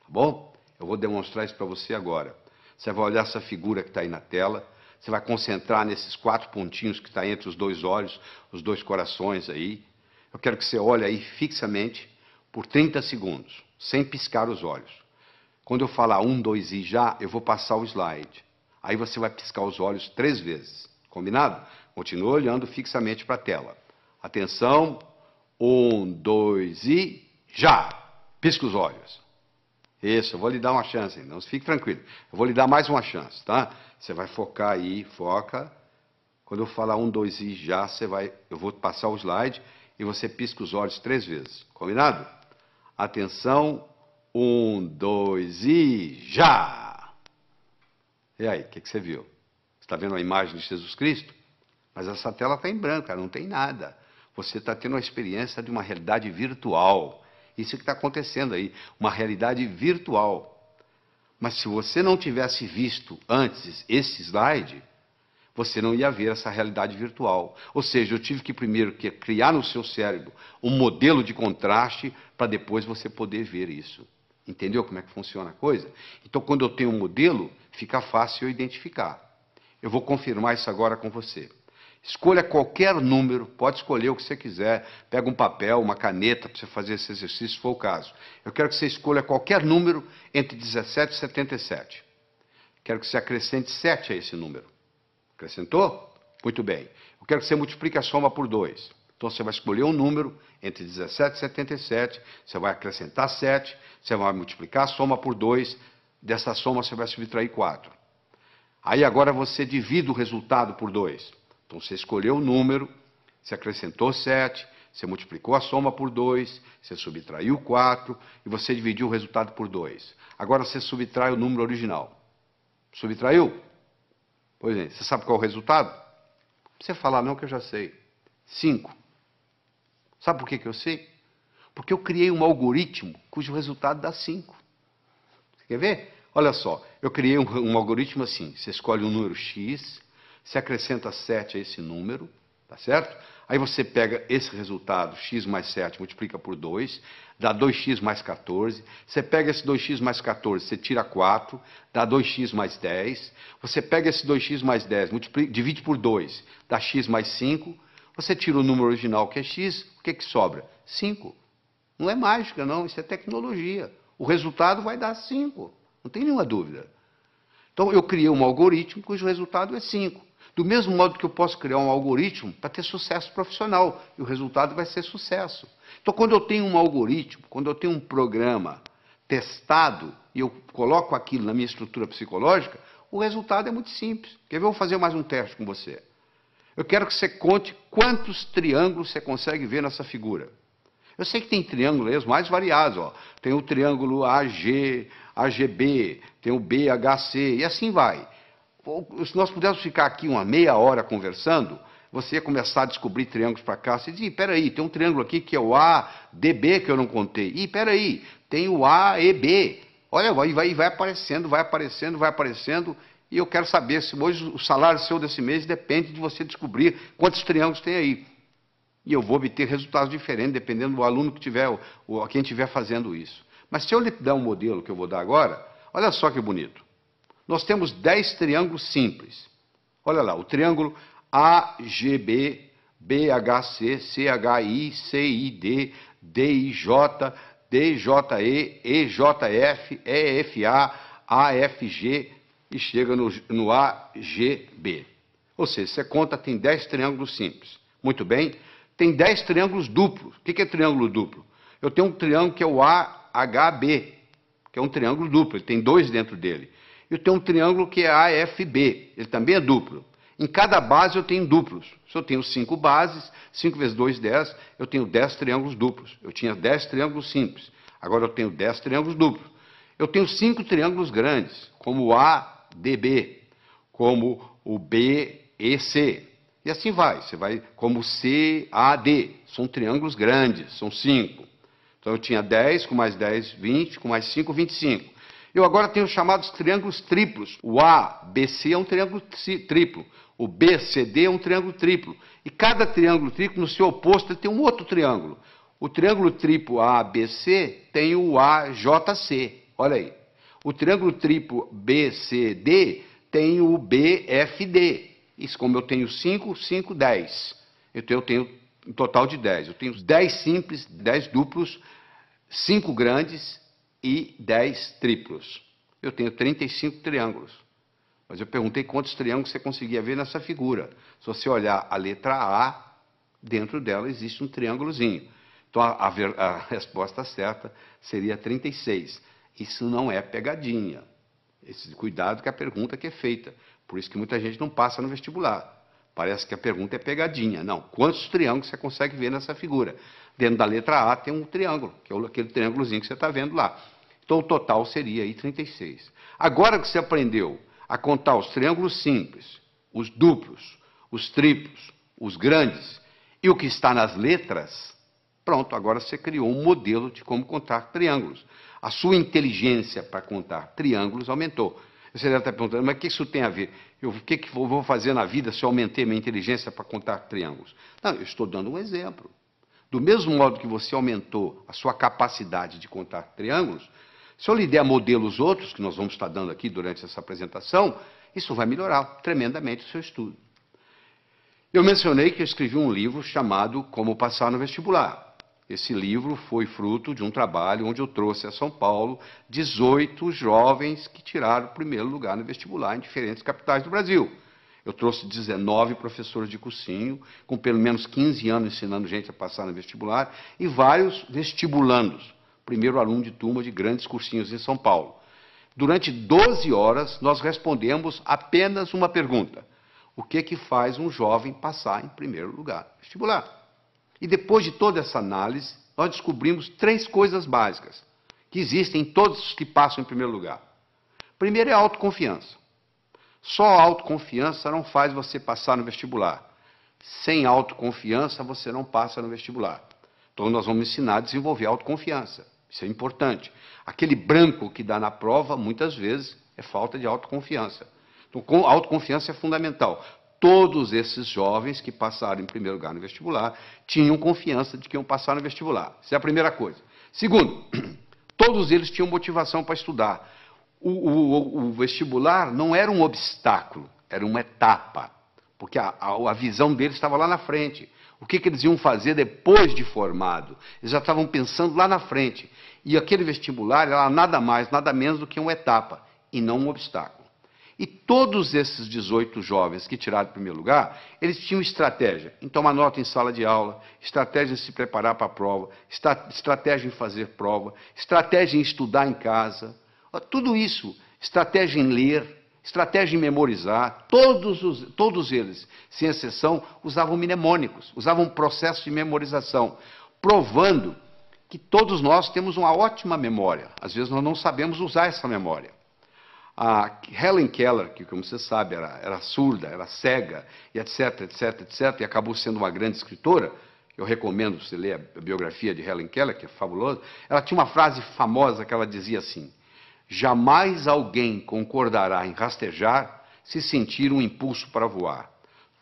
Tá bom? Eu vou demonstrar isso para você agora. Você vai olhar essa figura que está aí na tela. Você vai concentrar nesses quatro pontinhos que está entre os dois olhos, os dois corações aí. Eu quero que você olhe aí fixamente por 30 segundos, sem piscar os olhos. Quando eu falar um, dois e já, eu vou passar o slide. Aí você vai piscar os olhos três vezes. Combinado? Continua olhando fixamente para a tela. Atenção. Um, dois e já! Pisca os olhos. Isso, eu vou lhe dar uma chance, não fique tranquilo. Eu vou lhe dar mais uma chance, tá? Você vai focar aí, foca. Quando eu falar um, dois e já, você vai, eu vou passar o slide e você pisca os olhos três vezes. Combinado? Atenção, um, dois e já! E aí, o que, que, você viu? Você está vendo a imagem de Jesus Cristo? Mas essa tela está em branco, não tem nada. Você está tendo a experiência de uma realidade virtual. Isso que está acontecendo aí, uma realidade virtual. Mas se você não tivesse visto antes esse slide, você não ia ver essa realidade virtual. Ou seja, eu tive que primeiro criar no seu cérebro um modelo de contraste para depois você poder ver isso. Entendeu como é que funciona a coisa? Então, quando eu tenho um modelo, fica fácil eu identificar. Eu vou confirmar isso agora com você. Escolha qualquer número, pode escolher o que você quiser. Pega um papel, uma caneta para você fazer esse exercício, se for o caso. Eu quero que você escolha qualquer número entre 17 e 77. Quero que você acrescente 7 a esse número. Acrescentou? Muito bem. Eu quero que você multiplique a soma por 2. Então você vai escolher um número entre 17 e 77, você vai acrescentar 7, você vai multiplicar a soma por 2, dessa soma você vai subtrair 4. Aí agora você divide o resultado por 2. Então você escolheu o número, você acrescentou 7, você multiplicou a soma por 2, você subtraiu 4 e você dividiu o resultado por 2. Agora você subtrai o número original. Subtraiu? Pois é, você sabe qual é o resultado? Você falar não que eu já sei. 5. Sabe por que, que eu sei? Porque eu criei um algoritmo cujo resultado dá 5. Quer ver? Olha só, eu criei um, um algoritmo assim: você escolhe um número X, se acrescenta 7 a esse número, tá certo? Aí você pega esse resultado, x mais 7, multiplica por 2, dá 2x mais 14. Você pega esse 2x mais 14, você tira 4, dá 2x mais 10. Você pega esse 2x mais 10, multiplica, divide por 2, dá x mais 5. Você tira o número original, que é x, o que, que sobra? 5. Não é mágica, não, isso é tecnologia. O resultado vai dar 5, não tem nenhuma dúvida. Então, eu criei um algoritmo cujo resultado é 5. Do mesmo modo que eu posso criar um algoritmo para ter sucesso profissional, e o resultado vai ser sucesso. Então, quando eu tenho um algoritmo, quando eu tenho um programa testado e eu coloco aquilo na minha estrutura psicológica, o resultado é muito simples. Quer ver? Eu vou fazer mais um teste com você. Eu quero que você conte quantos triângulos você consegue ver nessa figura. Eu sei que tem triângulos mais variados. Ó. Tem o triângulo AG, AGB, tem o BHC, e assim vai se nós pudéssemos ficar aqui uma meia hora conversando, você ia começar a descobrir triângulos para cá. Você diz, peraí, tem um triângulo aqui que é o ADB que eu não contei. Ih, peraí, tem o AEB. Olha, vai, vai, vai aparecendo, vai aparecendo, vai aparecendo. E eu quero saber se hoje o salário seu desse mês depende de você descobrir quantos triângulos tem aí. E eu vou obter resultados diferentes, dependendo do aluno que tiver, ou quem estiver fazendo isso. Mas se eu lhe der um modelo que eu vou dar agora, olha só que bonito nós temos 10 triângulos simples. Olha lá, o triângulo AGB, BHC, CHI, CID, DIJ, DJE, EJF, EFA, AFG e chega no, no AGB. Ou seja, você conta, tem 10 triângulos simples. Muito bem. Tem 10 triângulos duplos. O que é triângulo duplo? Eu tenho um triângulo que é o AHB, que é um triângulo duplo, ele tem dois dentro dele. Eu tenho um triângulo que é AFB, ele também é duplo. Em cada base eu tenho duplos. Se eu tenho cinco bases, 5 vezes 2, 10, eu tenho 10 triângulos duplos. Eu tinha 10 triângulos simples. Agora eu tenho 10 triângulos duplos. Eu tenho cinco triângulos grandes, como o ADB, como o BEC. E assim vai. Você vai como CAD. São triângulos grandes, são cinco. Então eu tinha 10, com mais 10, 20, com mais 5, 25. Eu agora tenho os chamados triângulos triplos. O ABC é um triângulo triplo. O BCD é um triângulo triplo. E cada triângulo triplo, no seu oposto, tem um outro triângulo. O triângulo triplo ABC tem o AJC. Olha aí. O triângulo triplo BCD tem o BFD. Isso, como eu tenho 5, 5, 10. Então eu tenho um total de 10. Eu tenho 10 simples, 10 duplos, 5 grandes e 10 triplos. Eu tenho 35 triângulos. Mas eu perguntei quantos triângulos você conseguia ver nessa figura. Se você olhar a letra A, dentro dela existe um triângulozinho. Então a, a, a resposta certa seria 36. Isso não é pegadinha. Esse cuidado com a pergunta que é feita. Por isso que muita gente não passa no vestibular. Parece que a pergunta é pegadinha. Não. Quantos triângulos você consegue ver nessa figura? Dentro da letra A tem um triângulo, que é aquele triângulozinho que você está vendo lá. Então o total seria aí 36. Agora que você aprendeu a contar os triângulos simples, os duplos, os triplos, os grandes e o que está nas letras, pronto, agora você criou um modelo de como contar triângulos. A sua inteligência para contar triângulos aumentou. Você deve estar perguntando, mas o que isso tem a ver? O que, que vou fazer na vida se eu aumentei minha inteligência para contar triângulos? Não, eu estou dando um exemplo. Do mesmo modo que você aumentou a sua capacidade de contar triângulos, se eu lhe der modelos outros, que nós vamos estar dando aqui durante essa apresentação, isso vai melhorar tremendamente o seu estudo. Eu mencionei que eu escrevi um livro chamado Como Passar no Vestibular. Esse livro foi fruto de um trabalho onde eu trouxe a São Paulo 18 jovens que tiraram o primeiro lugar no vestibular em diferentes capitais do Brasil. Eu trouxe 19 professores de cursinho, com pelo menos 15 anos ensinando gente a passar no vestibular, e vários vestibulandos, primeiro aluno de turma de grandes cursinhos em São Paulo. Durante 12 horas, nós respondemos apenas uma pergunta: o que, que faz um jovem passar em primeiro lugar no vestibular? E depois de toda essa análise, nós descobrimos três coisas básicas que existem em todos os que passam em primeiro lugar. Primeiro é a autoconfiança. Só a autoconfiança não faz você passar no vestibular. Sem autoconfiança, você não passa no vestibular. Então, nós vamos ensinar a desenvolver a autoconfiança. Isso é importante. Aquele branco que dá na prova, muitas vezes, é falta de autoconfiança. Então, autoconfiança é fundamental todos esses jovens que passaram em primeiro lugar no vestibular tinham confiança de que iam passar no vestibular. Essa é a primeira coisa. Segundo, todos eles tinham motivação para estudar. O, o, o, vestibular não era um obstáculo, era uma etapa, porque a, a, a visão deles estava lá na frente. O que, que, eles iam fazer depois de formado? Eles já estavam pensando lá na frente. E aquele vestibular era nada mais, nada menos do que uma etapa, e não um obstáculo. E todos esses 18 jovens que tiraram o primeiro lugar, eles tinham estratégia em tomar nota em sala de aula, estratégia em se preparar para a prova, estratégia em fazer prova, estratégia em estudar em casa, tudo isso, estratégia em ler, estratégia em memorizar, todos, os, todos eles, sem exceção, usavam mnemônicos, usavam um processo de memorização, provando que todos nós temos uma ótima memória. Às vezes nós não sabemos usar essa memória. A Helen Keller, que, como você sabe, era, era surda, era cega, e etc, etc, etc, e acabou sendo uma grande escritora, eu recomendo você ler a biografia de Helen Keller, que é fabulosa, ela tinha uma frase famosa que ela dizia assim: Jamais alguém concordará em rastejar se sentir um impulso para voar.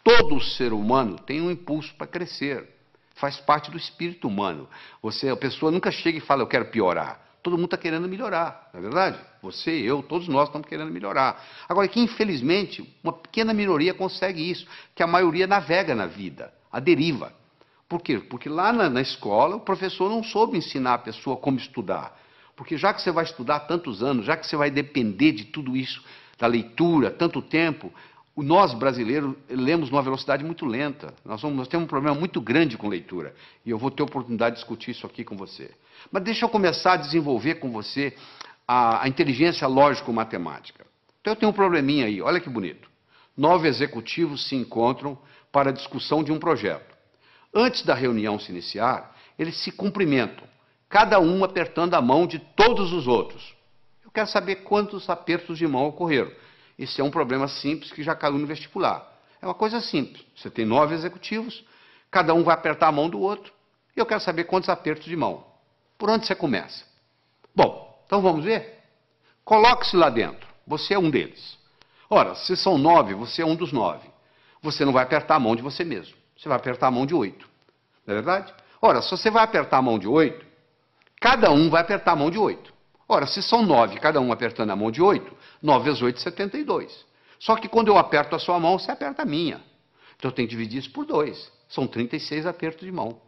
Todo ser humano tem um impulso para crescer. Faz parte do espírito humano. Você, a pessoa nunca chega e fala, eu quero piorar. Todo mundo está querendo melhorar, não é verdade? Você, eu, todos nós estamos querendo melhorar. Agora, que infelizmente, uma pequena minoria consegue isso, que a maioria navega na vida, a deriva. Por quê? Porque lá na, na escola o professor não soube ensinar a pessoa como estudar. Porque já que você vai estudar tantos anos, já que você vai depender de tudo isso, da leitura, tanto tempo, nós brasileiros lemos numa velocidade muito lenta. Nós, vamos, nós, temos um problema muito grande com leitura. E eu vou ter oportunidade de discutir isso aqui com você. Mas deixa eu começar a desenvolver com você a, a inteligência lógico-matemática. Então eu tenho um probleminha aí, olha que bonito. Nove executivos se encontram para a discussão de um projeto. Antes da reunião se iniciar, eles se cumprimentam, cada um apertando a mão de todos os outros. Eu quero saber quantos apertos de mão ocorreram. Isso é um problema simples que já caiu no vestibular. É uma coisa simples. Você tem nove executivos, cada um vai apertar a mão do outro, e eu quero saber quantos apertos de mão. Por onde você começa? Bom, então vamos ver? Coloque-se lá dentro. Você é um deles. Ora, se são nove, você é um dos nove. Você não vai apertar a mão de você mesmo. Você vai apertar a mão de oito. Não é verdade? Ora, se você vai apertar a mão de 8, cada um vai apertar a mão de 8. Ora, se são 9, cada um apertando a mão de 8, 9 vezes 8, 72. Só que quando eu aperto a sua mão, você aperta a minha. Então eu tenho que dividir isso por 2. São 36 apertos de mão.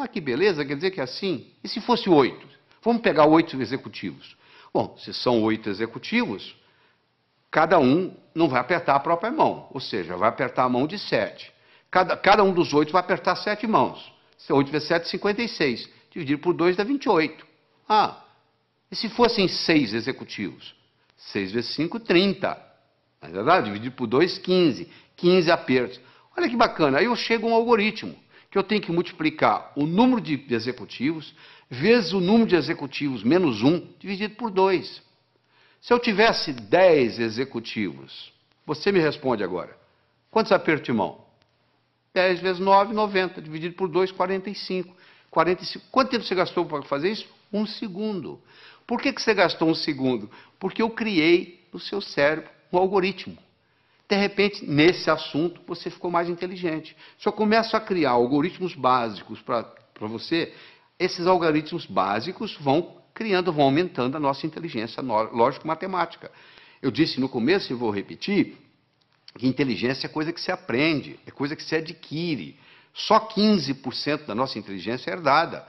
Ah, que beleza, quer dizer que é assim? E se fosse 8? Vamos pegar 8 executivos. Bom, se são 8 executivos, cada um não vai apertar a própria mão, ou seja, vai apertar a mão de 7. Cada, cada um dos 8 vai apertar 7 mãos. 8 vezes 7, 56. Dividir por 2 dá 28. Ah, e se fossem 6 executivos? 6 vezes 5, 30. Não é verdade? Dividir por 2, 15. 15 apertos. Olha que bacana. Aí eu chego a um algoritmo que eu tenho que multiplicar o número de executivos vezes o número de executivos menos 1 dividido por 2. Se eu tivesse 10 executivos, você me responde agora. Quantos apertos de mão? 10 vezes 9, 90. Dividido por 2, 45. 45. Quanto tempo você gastou para fazer isso? Um segundo. Por que, que você gastou um segundo? Porque eu criei no seu cérebro um algoritmo. De repente, nesse assunto, você ficou mais inteligente. Se eu começo a criar algoritmos básicos para você, esses algoritmos básicos vão criando, vão aumentando a nossa inteligência lógico-matemática. Eu disse no começo e vou repetir, que inteligência é coisa que se aprende, é coisa que se adquire. Só 15% da nossa inteligência é herdada.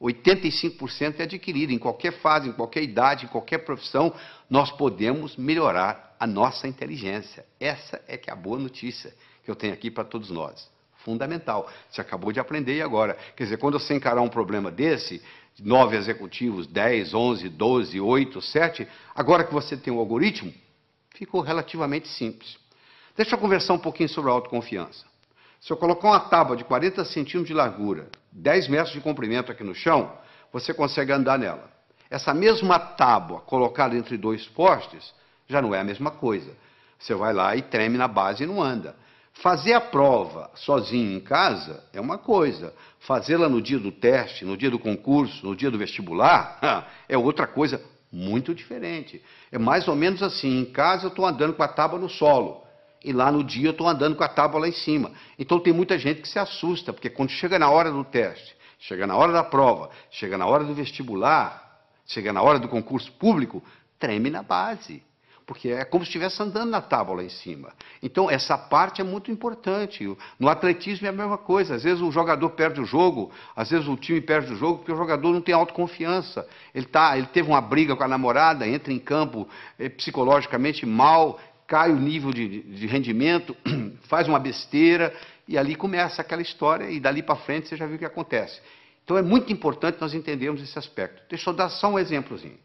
85% é adquirida. Em qualquer fase, em qualquer idade, em qualquer profissão, nós podemos melhorar a nossa inteligência. Essa é que é a boa notícia que eu tenho aqui para todos nós. Fundamental. Você acabou de aprender e agora. Quer dizer, quando você encarar um problema desse, nove executivos, 10, 11, 12, 8, 7, agora que você tem o um algoritmo, ficou relativamente simples. Deixa eu conversar um pouquinho sobre a autoconfiança. Se eu colocar uma tábua de 40 centímetros de largura, 10 metros de comprimento aqui no chão, você consegue andar nela. Essa mesma tábua colocada entre dois postes já não é a mesma coisa. Você vai lá e treme na base e não anda. Fazer a prova sozinho em casa é uma coisa. Fazê-la no dia do teste, no dia do concurso, no dia do vestibular, é outra coisa muito diferente. É mais ou menos assim: em casa eu estou andando com a tábua no solo e lá no dia eu estou andando com a tábua lá em cima. Então tem muita gente que se assusta, porque quando chega na hora do teste, chega na hora da prova, chega na hora do vestibular, chega na hora do concurso público, treme na base. Porque é como se estivesse andando na tábua lá em cima. Então, essa parte é muito importante. No atletismo é a mesma coisa. Às vezes o jogador perde o jogo, às vezes o time perde o jogo, porque o jogador não tem autoconfiança. Ele, tá, ele teve uma briga com a namorada, entra em campo é, psicologicamente mal, cai o nível de, de rendimento, faz uma besteira, e ali começa aquela história, e dali para frente você já viu o que acontece. Então é muito importante nós entendermos esse aspecto. Deixa eu dar só um exemplozinho.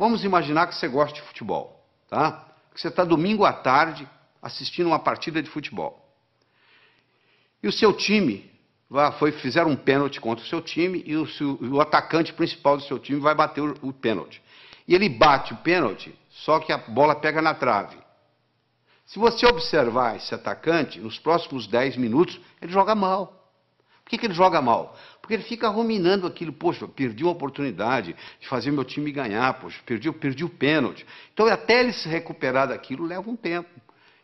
Vamos imaginar que você gosta de futebol, tá? Que você está domingo à tarde assistindo uma partida de futebol. E o seu time foi, fizeram um pênalti contra o seu time e o, o, atacante principal do seu time vai bater o, o pênalti. E ele bate o pênalti só que a bola pega na trave. Se você observar esse atacante, nos próximos 10 minutos, ele joga mal. Por que, que ele joga mal? Porque ele fica ruminando aquilo, poxa, perdi uma oportunidade de fazer meu time ganhar, poxa, perdi, perdi o pênalti. Então, até ele se recuperar daquilo, leva um tempo.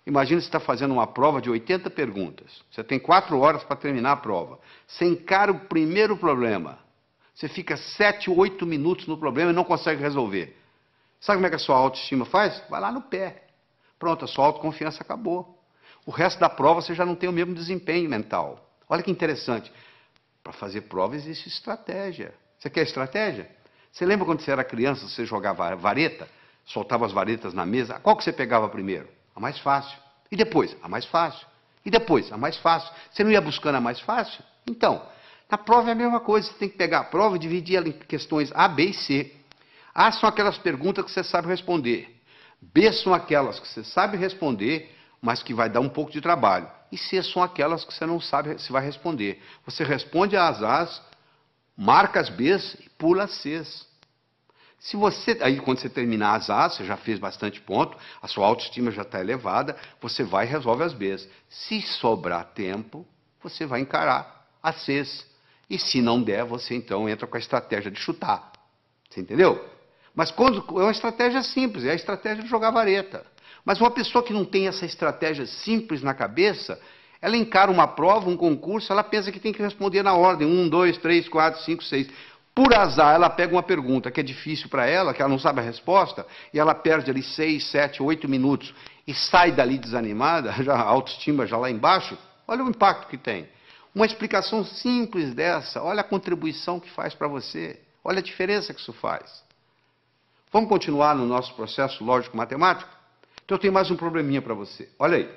Imagina você está fazendo uma prova de 80 perguntas. Você tem quatro horas para terminar a prova. Você encara o primeiro problema. Você fica sete, oito minutos no problema e não consegue resolver. Sabe como é que a sua autoestima faz? Vai lá no pé. Pronto, a sua autoconfiança acabou. O resto da prova você já não tem o mesmo desempenho mental. Olha que interessante. Para fazer prova existe estratégia. Você quer estratégia? Você lembra quando você era criança, você jogava vareta, soltava as varetas na mesa? Qual que você pegava primeiro? A mais fácil. E depois? A mais fácil. E depois? A mais fácil. Você não ia buscando a mais fácil? Então, na prova é a mesma coisa. Você tem que pegar a prova e dividir ela em questões A, B e C. A são aquelas perguntas que você sabe responder. B são aquelas que você sabe responder, mas que vai dar um pouco de trabalho. E C são aquelas que você não sabe se vai responder. Você responde às As, marca as Bs e pula as Cs. Se você, aí quando você terminar as As, você já fez bastante ponto, a sua autoestima já está elevada, você vai e resolve as Bs. Se sobrar tempo, você vai encarar as Cs. E se não der, você então entra com a estratégia de chutar. Você entendeu? Mas quando, é uma estratégia simples, é a estratégia de jogar vareta. Mas uma pessoa que não tem essa estratégia simples na cabeça, Ela encara uma prova, um concurso, ela pensa que tem que responder na ordem: um, dois, três, quatro, cinco, seis. Por azar, ela pega uma pergunta que é difícil para ela, que ela não sabe a resposta, e ela perde ali seis, sete, oito minutos e sai dali desanimada, já a autoestima já lá embaixo. Olha o impacto que tem. Uma explicação simples dessa, olha a contribuição que faz para você, olha a diferença que isso faz. Vamos continuar no nosso processo lógico-matemático? Então eu tenho mais um probleminha para você. Olha aí.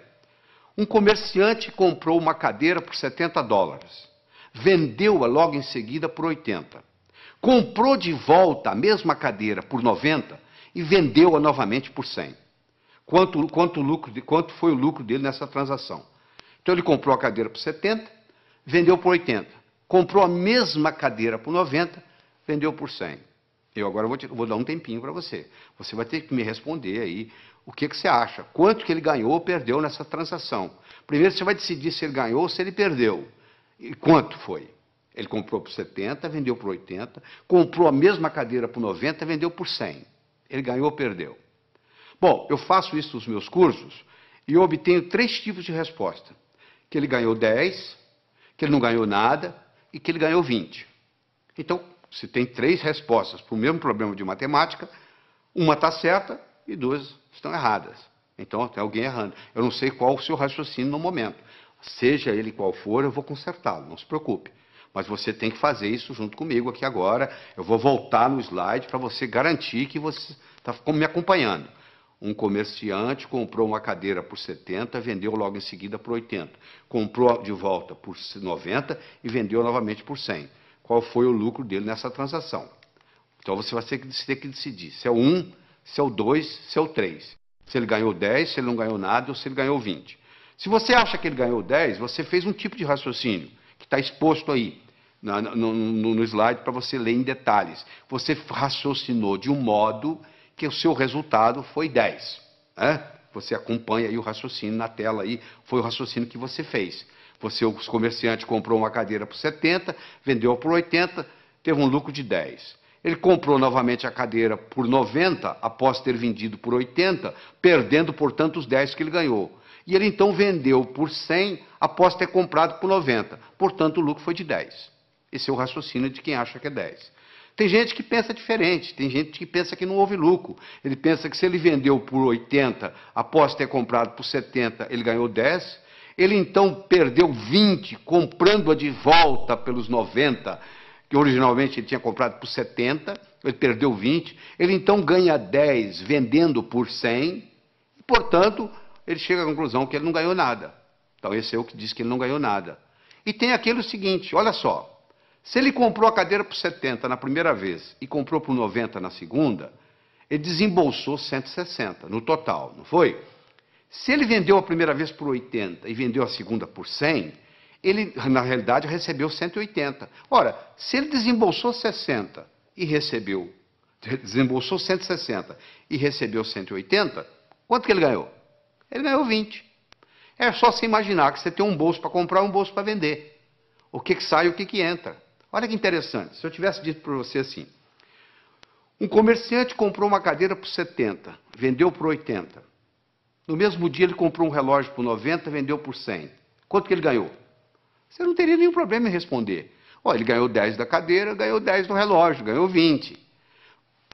Um comerciante comprou uma cadeira por 70 dólares. Vendeu-a logo em seguida por 80. Comprou de volta a mesma cadeira por 90 e vendeu-a novamente por 100. Quanto, quanto, lucro, quanto foi o lucro dele nessa transação? Então ele comprou a cadeira por 70, vendeu por 80. Comprou a mesma cadeira por 90, vendeu por 100. Eu agora vou, te, vou dar um tempinho para você. Você vai ter que me responder aí o que, que você acha. Quanto que ele ganhou ou perdeu nessa transação. Primeiro você vai decidir se ele ganhou ou se ele perdeu. E quanto foi? Ele comprou por 70, vendeu por 80, comprou a mesma cadeira por 90, vendeu por 100. Ele ganhou ou perdeu? Bom, eu faço isso nos meus cursos e obtenho três tipos de resposta: que ele ganhou 10, que ele não ganhou nada e que ele ganhou 20. Então, se tem três respostas para o mesmo problema de matemática, uma está certa e duas estão erradas. Então, tem alguém errando. Eu não sei qual o seu raciocínio no momento. Seja ele qual for, eu vou consertá-lo, não se preocupe. Mas você tem que fazer isso junto comigo aqui agora. Eu vou voltar no slide para você garantir que você está me acompanhando. Um comerciante comprou uma cadeira por 70, vendeu logo em seguida por 80. Comprou de volta por 90 e vendeu novamente por 100 qual foi o lucro dele nessa transação. Então você vai ter que, decidir se é 1, se é o 2, se é o 3. Se ele ganhou 10, se ele não ganhou nada ou se ele ganhou 20. Se você acha que ele ganhou 10, você fez um tipo de raciocínio que está exposto aí no, no, no slide para você ler em detalhes. Você raciocinou de um modo que o seu resultado foi 10. Né? Você acompanha aí o raciocínio na tela aí, foi o raciocínio que você fez. Você, o comerciante, comprou uma cadeira por 70, vendeu por 80, teve um lucro de 10. Ele comprou novamente a cadeira por 90, após ter vendido por 80, perdendo, portanto, os 10 que ele ganhou. E ele então vendeu por 100, após ter comprado por 90. Portanto, o lucro foi de 10. Esse é o raciocínio de quem acha que é 10. Tem gente que pensa diferente, tem gente que pensa que não houve lucro. Ele pensa que se ele vendeu por 80, após ter comprado por 70, ele ganhou 10, ele então perdeu 20, comprando-a de volta pelos 90, que originalmente ele tinha comprado por 70, ele perdeu 20. Ele então ganha 10 vendendo por 100, e, portanto, ele chega à conclusão que ele não ganhou nada. Então, esse é o que diz que ele não ganhou nada. E tem aquele seguinte: olha só. Se ele comprou a cadeira por 70 na primeira vez e comprou por 90 na segunda, ele desembolsou 160 no total, não foi? Se ele vendeu a primeira vez por 80 e vendeu a segunda por 100, ele, na realidade, recebeu 180. Ora, se ele desembolsou 60 e recebeu, desembolsou 160 e recebeu 180, quanto que ele ganhou? Ele ganhou 20. É só se imaginar que você tem um bolso para comprar e um bolso para vender. O que, que sai e o que, que entra. Olha que interessante. Se eu tivesse dito para você assim: um comerciante comprou uma cadeira por 70, vendeu por 80. No mesmo dia ele comprou um relógio por 90, vendeu por 100. Quanto que ele ganhou? Você não teria nenhum problema em responder. Olha, ele ganhou 10 da cadeira, ganhou 10 do relógio, ganhou 20.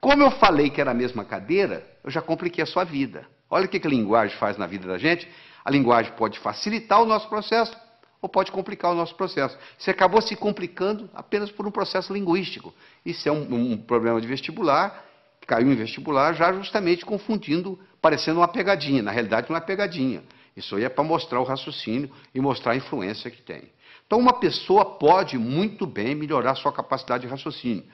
Como eu falei que era a mesma cadeira, eu já compliquei a sua vida. Olha o que a linguagem faz na vida da gente. A linguagem pode facilitar o nosso processo ou pode complicar o nosso processo. Você acabou se complicando apenas por um processo linguístico. Isso é um, um problema de vestibular, caiu em vestibular já justamente confundindo parecendo uma pegadinha. Na realidade, não é pegadinha. Isso aí é para mostrar o raciocínio e mostrar a influência que tem. Então, uma pessoa pode muito bem melhorar sua capacidade de raciocínio.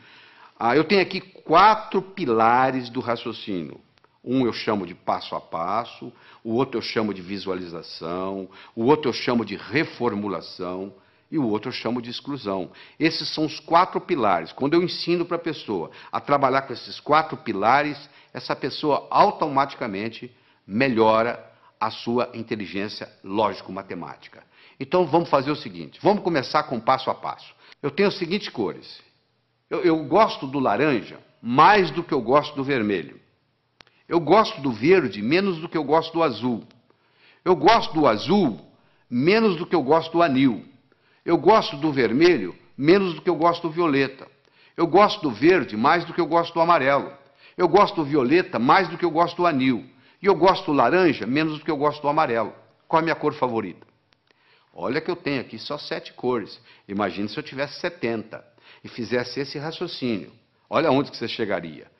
Ah, eu tenho aqui quatro pilares do raciocínio. Um eu chamo de passo a passo, o outro eu chamo de visualização, o outro eu chamo de reformulação e o outro eu chamo de exclusão. Esses são os quatro pilares. Quando eu ensino para a pessoa a trabalhar com esses quatro pilares, essa pessoa automaticamente melhora a sua inteligência lógico-matemática. Então vamos fazer o seguinte: vamos começar com passo a passo. Eu tenho as seguintes cores. Eu, eu gosto do laranja mais do que eu gosto do vermelho. Eu gosto do verde menos do que eu gosto do azul. Eu gosto do azul menos do que eu gosto do anil. Eu gosto do vermelho menos do que eu gosto do violeta. Eu gosto do verde mais do que eu gosto do amarelo. Eu gosto do violeta mais do que eu gosto do anil. E eu gosto do laranja menos do que eu gosto do amarelo. Qual a minha cor favorita? Olha que eu tenho aqui só sete cores. Imagine se eu tivesse 70 e fizesse esse raciocínio. Olha onde que você chegaria.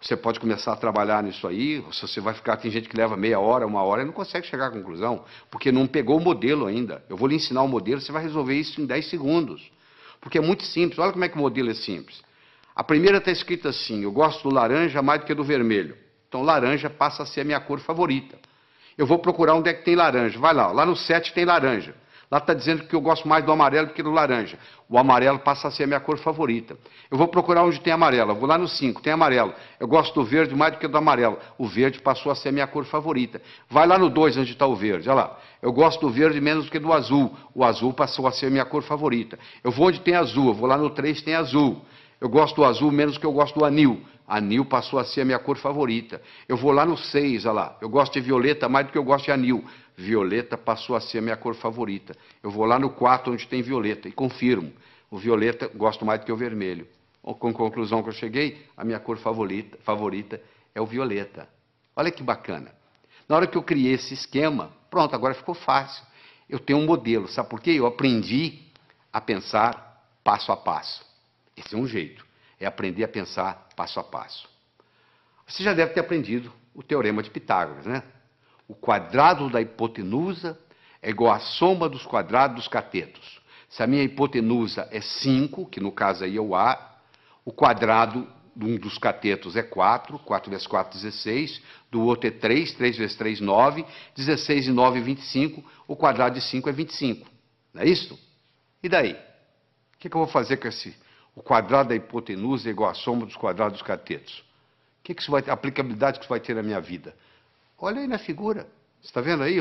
Você pode começar a trabalhar nisso aí, se você vai ficar, tem gente que leva meia hora, uma hora e não consegue chegar à conclusão, porque não pegou o modelo ainda. Eu vou lhe ensinar o modelo, você vai resolver isso em 10 segundos. Porque é muito simples. Olha como é que o modelo é simples. A primeira está escrita assim: eu gosto do laranja mais do que do vermelho. Então, laranja passa a ser a minha cor favorita. Eu vou procurar onde é que tem laranja. Vai lá, lá no 7 tem laranja. Lá está dizendo que eu gosto mais do amarelo do que do laranja. O amarelo passa a ser a minha cor favorita. Eu vou procurar onde tem amarelo. Eu vou lá no 5, tem amarelo. Eu gosto do verde mais do que do amarelo. O verde passou a ser a minha cor favorita. Vai lá no 2, onde está o verde. Olha lá. Eu gosto do verde menos do que do azul. O azul passou a ser a minha cor favorita. Eu vou onde tem azul. Eu vou lá no 3, tem azul. Eu gosto do azul menos do que eu gosto do anil. Anil passou a ser a minha cor favorita. Eu vou lá no 6, olha lá. Eu gosto de violeta mais do que eu gosto de anil. Violeta passou a ser a minha cor favorita. Eu vou lá no 4, onde tem violeta, e confirmo. O violeta gosto mais do que o vermelho. Com a conclusão que eu cheguei, a minha cor favorita, favorita é o violeta. Olha que bacana. Na hora que eu criei esse esquema, pronto, agora ficou fácil. Eu tenho um modelo. Sabe por quê? Eu aprendi a pensar passo a passo. Esse é um jeito. É aprender a pensar passo a passo. Você já deve ter aprendido o teorema de Pitágoras, né? O quadrado da hipotenusa é igual à soma dos quadrados dos catetos. Se a minha hipotenusa é 5, que no caso aí é o A, o quadrado de um dos catetos é 4, 4 vezes 4, 16, do outro é 3, 3 vezes 3, 9, 16 e 9, 25, o quadrado de 5 é 25. Não é isso? E daí? O que, eu vou fazer com esse o quadrado da hipotenusa é igual à soma dos quadrados dos catetos. Que, que isso vai a aplicabilidade que isso vai ter na minha vida? Olha aí na figura. Você está vendo aí?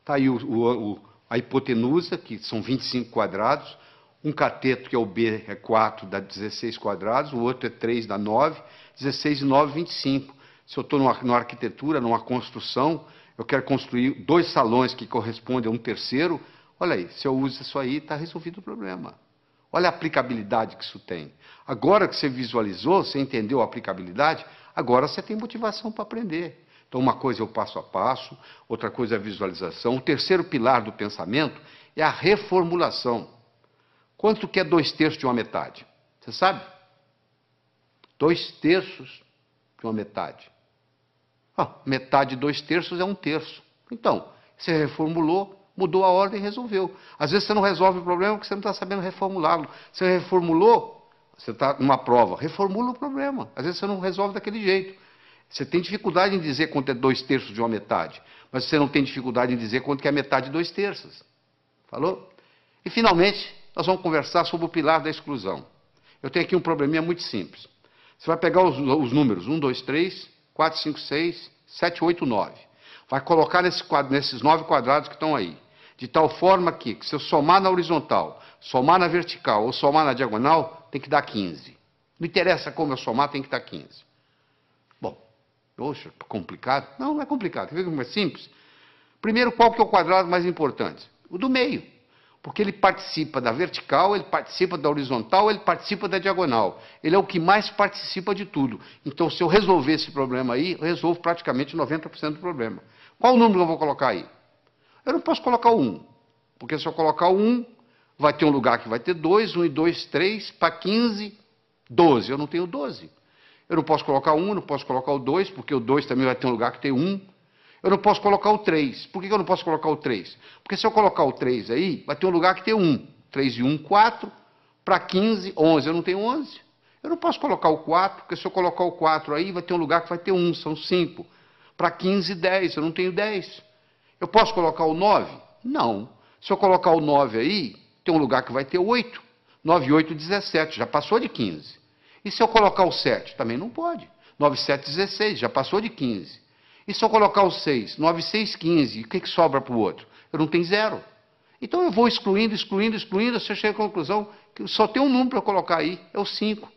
Está aí o, o, o, a hipotenusa, que são 25 quadrados. Um cateto, que é o B, é 4, dá 16 quadrados. O outro é 3, dá 9. 16 e 9, 25. Se eu estou numa, numa arquitetura, numa construção, eu quero construir dois salões que correspondem a um terceiro. Olha aí, se eu uso isso aí, está resolvido o problema. Olha a aplicabilidade que isso tem. Agora que você visualizou, você entendeu a aplicabilidade, agora você tem motivação para aprender. Então, uma coisa é o passo a passo, outra coisa é a visualização. O terceiro pilar do pensamento é a reformulação. Quanto que é dois terços de uma metade? Você sabe? Dois terços de uma metade. Ah, metade de dois terços é um terço. Então, você reformulou, mudou a ordem e resolveu. Às vezes você não resolve o problema porque você não está sabendo reformulá-lo. Você reformulou, você está numa prova, reformula o problema. Às vezes você não resolve daquele jeito. Você tem dificuldade em dizer quanto é dois terços de uma metade, mas você não tem dificuldade em dizer quanto é metade de dois terços. Falou? E finalmente, nós vamos conversar sobre o pilar da exclusão. Eu tenho aqui um probleminha muito simples. Você vai pegar os, os números 1, 2, 3, 4, 5, 6, 7, 8, 9. Vai colocar nesse, nesses nove quadrados que estão aí de tal forma que, se eu somar na horizontal, somar na vertical ou somar na diagonal, tem que dar 15. Não interessa como eu somar, tem que dar 15. Bom, poxa, complicado? Não, não é complicado. Quer ver como é simples? Primeiro, qual que é o quadrado mais importante? O do meio. Porque ele participa da vertical, ele participa da horizontal, ele participa da diagonal. Ele é o que mais participa de tudo. Então, se eu resolver esse problema aí, eu resolvo praticamente 90% do problema. Qual o número que eu vou colocar aí? Eu não posso colocar o 1, porque se eu colocar o 1, vai ter um lugar que vai ter 2, 1 e 2, 3, para 15, 12. Eu não tenho 12. Eu não posso colocar o 1, não posso colocar o 2, porque o 2 também vai ter um lugar que tem 1. Eu não posso colocar o 3. Por que eu não posso colocar o 3? Porque se eu colocar o 3 aí, vai ter um lugar que tem 1. 3 e 1, 4. Para 15, 11. Eu não tenho 11. Eu não posso colocar o 4, porque se eu colocar o 4 aí, vai ter um lugar que vai ter 1. São 5. Para 15, 10. Eu não tenho 10. Eu posso colocar o 9? Não. Se eu colocar o 9 aí, tem um lugar que vai ter 8. 9, 8, 17, já passou de 15. E se eu colocar o 7? Também não pode. 9, 7, 16, já passou de 15. E se eu colocar o 6? 9, 6, 15. O que, que sobra para o outro? Eu não tenho zero. Então eu vou excluindo, excluindo, excluindo, você chega à conclusão que só tem um número para colocar aí, é o 5.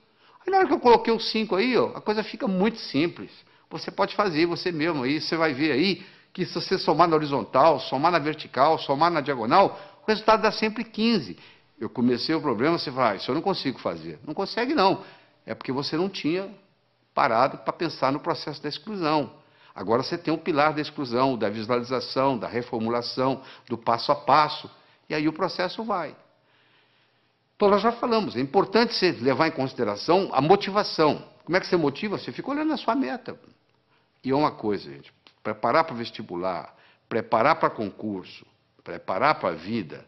Aí na hora que eu coloquei o 5 aí, ó, a coisa fica muito simples. Você pode fazer você mesmo aí, você vai ver aí que se você somar na horizontal, somar na vertical, somar na diagonal, o resultado dá sempre 15. Eu comecei o problema, você fala, ah, isso eu não consigo fazer. Não consegue, não. É porque você não tinha parado para pensar no processo da exclusão. Agora você tem o pilar da exclusão, da visualização, da reformulação, do passo a passo, e aí o processo vai. Então, nós já falamos, é importante você levar em consideração a motivação. Como é que você motiva? Você fica olhando a sua meta. E é uma coisa, gente, preparar para o vestibular, preparar para concurso, preparar para a vida,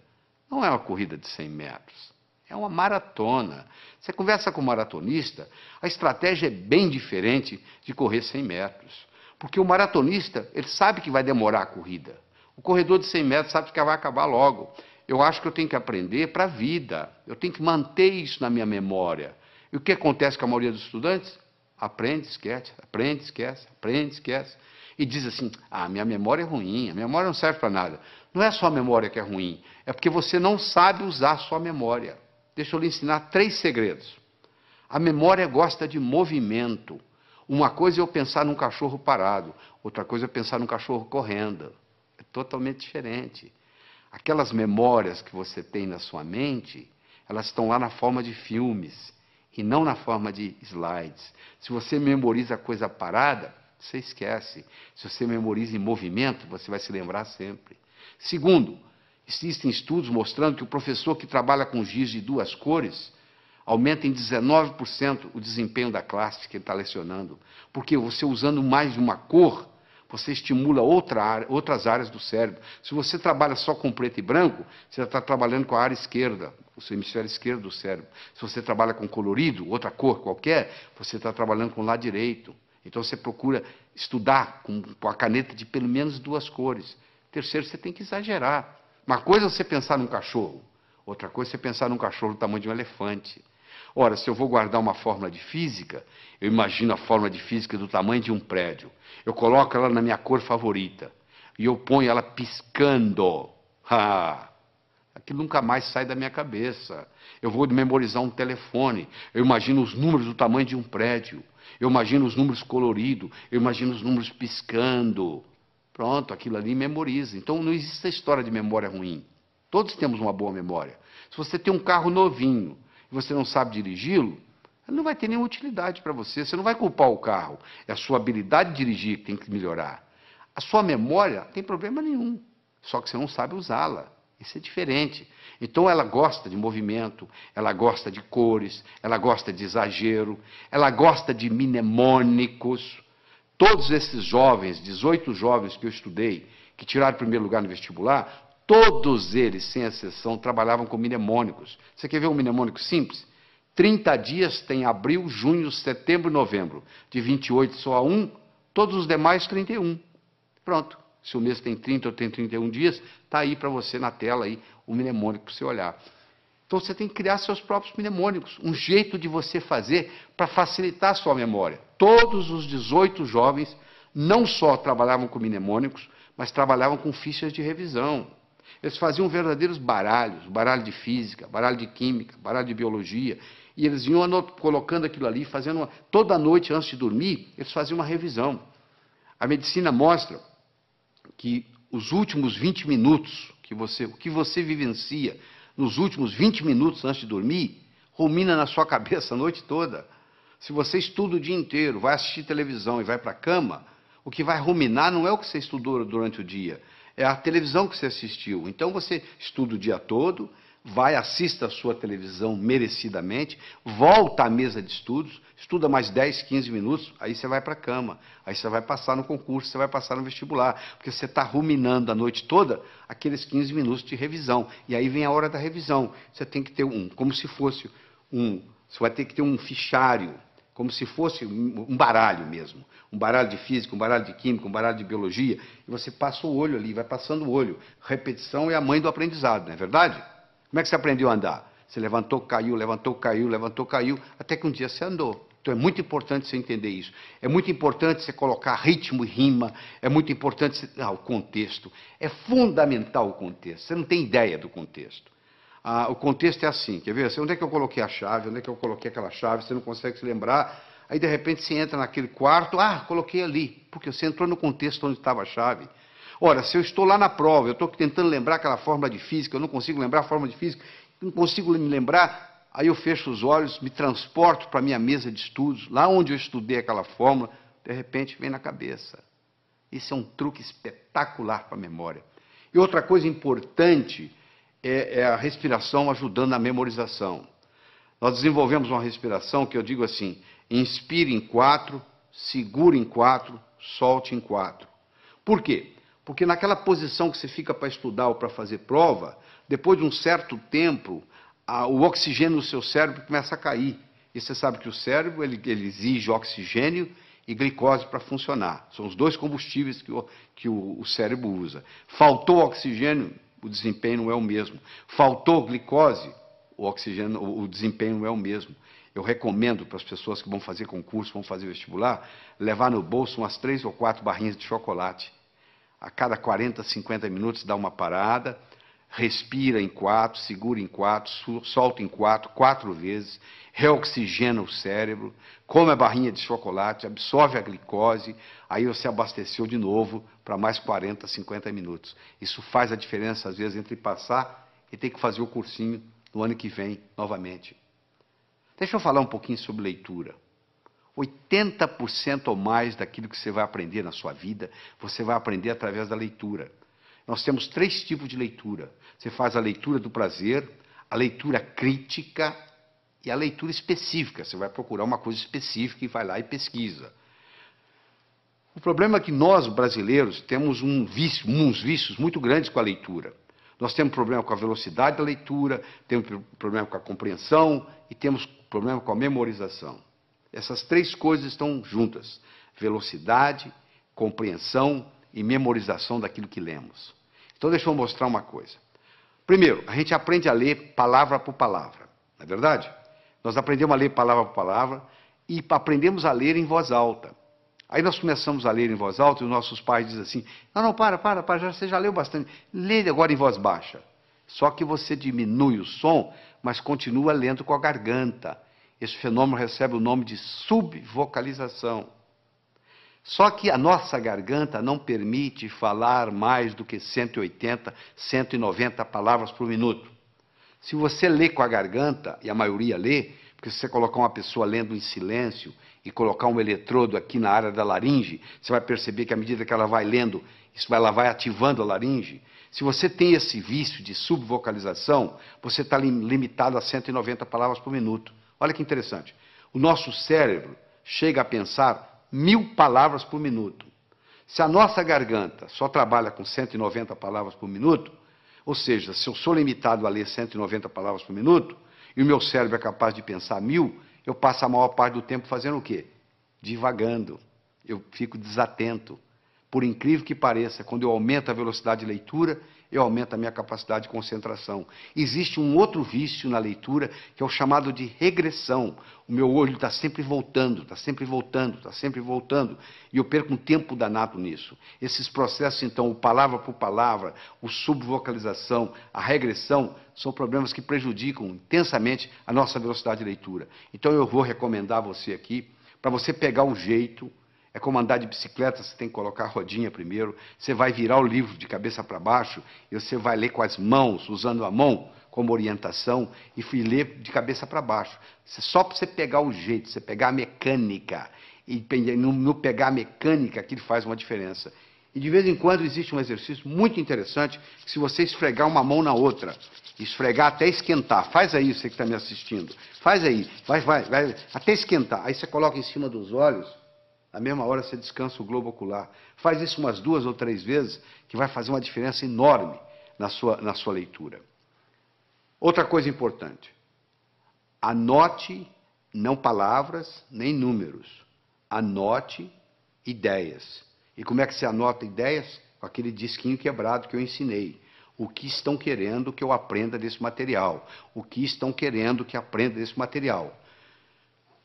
não é uma corrida de 100 metros. É uma maratona. Você conversa com um maratonista, a estratégia é bem diferente de correr 100 metros. Porque o maratonista, ele sabe que vai demorar a corrida. O corredor de 100 metros sabe que vai acabar logo. Eu acho que eu tenho que aprender para a vida. Eu tenho que manter isso na minha memória. E o que acontece com a maioria dos estudantes? Aprende, esquece, aprende, esquece, aprende, esquece. E diz assim: ah, minha memória é ruim, a memória não serve para nada. Não é só a memória que é ruim, é porque você não sabe usar a sua memória. Deixa eu lhe ensinar três segredos. A memória gosta de movimento. Uma coisa é eu pensar num cachorro parado, outra coisa é pensar num cachorro correndo. É totalmente diferente. Aquelas memórias que você tem na sua mente, elas estão lá na forma de filmes e não na forma de slides. Se você memoriza coisa parada, você esquece. Se você memoriza em movimento, você vai se lembrar sempre. Segundo, existem estudos mostrando que o professor que trabalha com giz de duas cores aumenta em 19% o desempenho da classe que ele está lecionando. Porque você usando mais de uma cor, você estimula outra área, outras áreas do cérebro. Se você trabalha só com preto e branco, você está trabalhando com a área esquerda, o seu hemisfério esquerdo do cérebro. Se você trabalha com colorido, outra cor qualquer, você está trabalhando com o lado direito. Então você procura estudar com, com a caneta de pelo menos duas cores. Terceiro, você tem que exagerar. Uma coisa é você pensar num cachorro, outra coisa é você pensar num cachorro do tamanho de um elefante. Ora, se eu vou guardar uma fórmula de física, eu imagino a fórmula de física do tamanho de um prédio. Eu coloco ela na minha cor favorita e eu ponho ela piscando. Ah, aquilo nunca mais sai da minha cabeça. Eu vou memorizar um telefone, eu imagino os números do tamanho de um prédio. Eu imagino os números coloridos, eu imagino os números piscando. Pronto, aquilo ali memoriza. Então não existe a história de memória ruim. Todos temos uma boa memória. Se você tem um carro novinho e você não sabe dirigi-lo, não vai ter nenhuma utilidade para você. Você não vai culpar o carro. É a sua habilidade de dirigir que tem que melhorar. A sua memória tem problema nenhum, só que você não sabe usá-la. Isso é diferente. Então ela gosta de movimento, ela gosta de cores, ela gosta de exagero, ela gosta de mnemônicos. Todos esses jovens, 18 jovens que eu estudei, que tiraram o primeiro lugar no vestibular, todos eles, sem exceção, trabalhavam com mnemônicos. Você quer ver um mnemônico simples? 30 dias tem abril, junho, setembro e novembro. De 28 só a 1, todos os demais 31. Pronto. Se o mês tem 30 ou tem 31 dias, está aí para você na tela aí o mnemônico para você olhar. Então você tem que criar seus próprios mnemônicos, um jeito de você fazer para facilitar a sua memória. Todos os 18 jovens não só trabalhavam com mnemônicos, mas trabalhavam com fichas de revisão. Eles faziam verdadeiros baralhos, baralho de física, baralho de química, baralho de biologia, e eles iam colocando aquilo ali, fazendo uma, toda noite antes de dormir, eles faziam uma revisão. A medicina mostra que os últimos 20 minutos que você, o que você vivencia nos últimos 20 minutos antes de dormir, rumina na sua cabeça a noite toda. Se você estuda o dia inteiro, vai assistir televisão e vai para a cama, o que vai ruminar não é o que você estudou durante o dia, é a televisão que você assistiu. Então você estuda o dia todo, vai, assista a sua televisão merecidamente, volta à mesa de estudos, estuda mais 10, 15 minutos, aí você vai para a cama, aí você vai passar no concurso, você vai passar no vestibular, porque você está ruminando a noite toda aqueles 15 minutos de revisão. E aí vem a hora da revisão. Você tem que ter um, como se fosse um, você vai ter que ter um fichário, como se fosse um baralho mesmo. Um baralho de física, um baralho de química, um baralho de biologia, e você passa o olho ali, vai passando o olho. Repetição é a mãe do aprendizado, não é verdade? Como é que você aprendeu a andar? Você levantou, caiu, levantou, caiu, levantou, caiu, até que um dia você andou. Então é muito importante você entender isso. É muito importante você colocar ritmo e rima. É muito importante você... ah, o contexto. É fundamental o contexto. Você não tem ideia do contexto. Ah, o contexto é assim, quer ver? Onde é que eu coloquei a chave? Onde é que eu coloquei aquela chave? Você não consegue se lembrar. Aí, de repente, você entra naquele quarto. Ah, coloquei ali. Porque você entrou no contexto onde estava a chave. Ora, se eu estou lá na prova, eu estou tentando lembrar aquela fórmula de física, eu não consigo lembrar a fórmula de física, não consigo me lembrar, aí eu fecho os olhos, me transporto para a minha mesa de estudos, lá onde eu estudei aquela fórmula, de repente vem na cabeça. Isso é um truque espetacular para a memória. E outra coisa importante é, é a respiração ajudando na memorização. Nós desenvolvemos uma respiração que eu digo assim: inspire em quatro, segure em quatro, solte em quatro. Por quê? Porque naquela posição que você fica para estudar ou para fazer prova, depois de um certo tempo, a, o oxigênio no seu cérebro começa a cair. E você sabe que o cérebro ele, ele exige oxigênio e glicose para funcionar. São os dois combustíveis que, o, que o, o cérebro usa. Faltou oxigênio, o desempenho não é o mesmo. Faltou glicose, o oxigênio, o, o desempenho não é o mesmo. Eu recomendo para as pessoas que vão fazer concurso, vão fazer vestibular, levar no bolso umas três ou quatro barrinhas de chocolate. A cada 40, 50 minutos dá uma parada, respira em quatro, segura em quatro, solta em quatro, quatro vezes, reoxigena o cérebro, come a barrinha de chocolate, absorve a glicose, aí você abasteceu de novo para mais 40, 50 minutos. Isso faz a diferença, às vezes, entre passar e ter que fazer o cursinho no ano que vem novamente. Deixa eu falar um pouquinho sobre leitura. 80% ou mais daquilo que você vai aprender na sua vida, você vai aprender através da leitura. Nós temos três tipos de leitura. Você faz a leitura do prazer, a leitura crítica e a leitura específica. Você vai procurar uma coisa específica e vai lá e pesquisa. O problema é que nós, brasileiros, temos um vício, uns vícios muito grandes com a leitura. Nós temos problema com a velocidade da leitura, temos problema com a compreensão e temos problema com a memorização. Essas três coisas estão juntas: velocidade, compreensão e memorização daquilo que lemos. Então, deixa eu mostrar uma coisa. Primeiro, a gente aprende a ler palavra por palavra, não é verdade? Nós aprendemos a ler palavra por palavra e aprendemos a ler em voz alta. Aí nós começamos a ler em voz alta e os nossos pais dizem assim: não, não, para, para, para, já, você já leu bastante. Lê agora em voz baixa. Só que você diminui o som, mas continua lendo com a garganta. Esse fenômeno recebe o nome de subvocalização. Só que a nossa garganta não permite falar mais do que 180, 190 palavras por minuto. Se você lê com a garganta, e a maioria lê, porque se você colocar uma pessoa lendo em silêncio e colocar um eletrodo aqui na área da laringe, você vai perceber que à medida que ela vai lendo, isso ela vai ativando a laringe. Se você tem esse vício de subvocalização, você está limitado a 190 palavras por minuto. Olha que interessante. O nosso cérebro chega a pensar mil palavras por minuto. Se a nossa garganta só trabalha com 190 palavras por minuto, ou seja, se eu sou limitado a ler 190 palavras por minuto, e o meu cérebro é capaz de pensar mil, eu passo a maior parte do tempo fazendo o quê? Divagando. Eu fico desatento. Por incrível que pareça, quando eu aumento a velocidade de leitura, eu aumento a minha capacidade de concentração. Existe um outro vício na leitura, que é o chamado de regressão. O meu olho está sempre voltando, está sempre voltando, está sempre voltando, e eu perco um tempo danado nisso. Esses processos, então, o palavra por palavra, o subvocalização, a regressão, são problemas que prejudicam intensamente a nossa velocidade de leitura. Então, eu vou recomendar a você aqui, para você pegar o jeito é como andar de bicicleta, você tem que colocar a rodinha primeiro, você vai virar o livro de cabeça para baixo e você vai ler com as mãos, usando a mão como orientação e fui ler de cabeça para baixo. Só para você pegar o jeito, você pegar a mecânica. E no, pegar a mecânica que faz uma diferença. E de vez em quando existe um exercício muito interessante, que se você esfregar uma mão na outra, esfregar até esquentar, faz aí você que está me assistindo, faz aí, vai, vai, vai, até esquentar. Aí você coloca em cima dos olhos na mesma hora você descansa o globo ocular. Faz isso umas duas ou três vezes, que vai fazer uma diferença enorme na sua, na sua leitura. Outra coisa importante: anote não palavras nem números, anote ideias. E como é que você anota ideias? Com aquele disquinho quebrado que eu ensinei. O que estão querendo que eu aprenda desse material? O que estão querendo que aprenda desse material?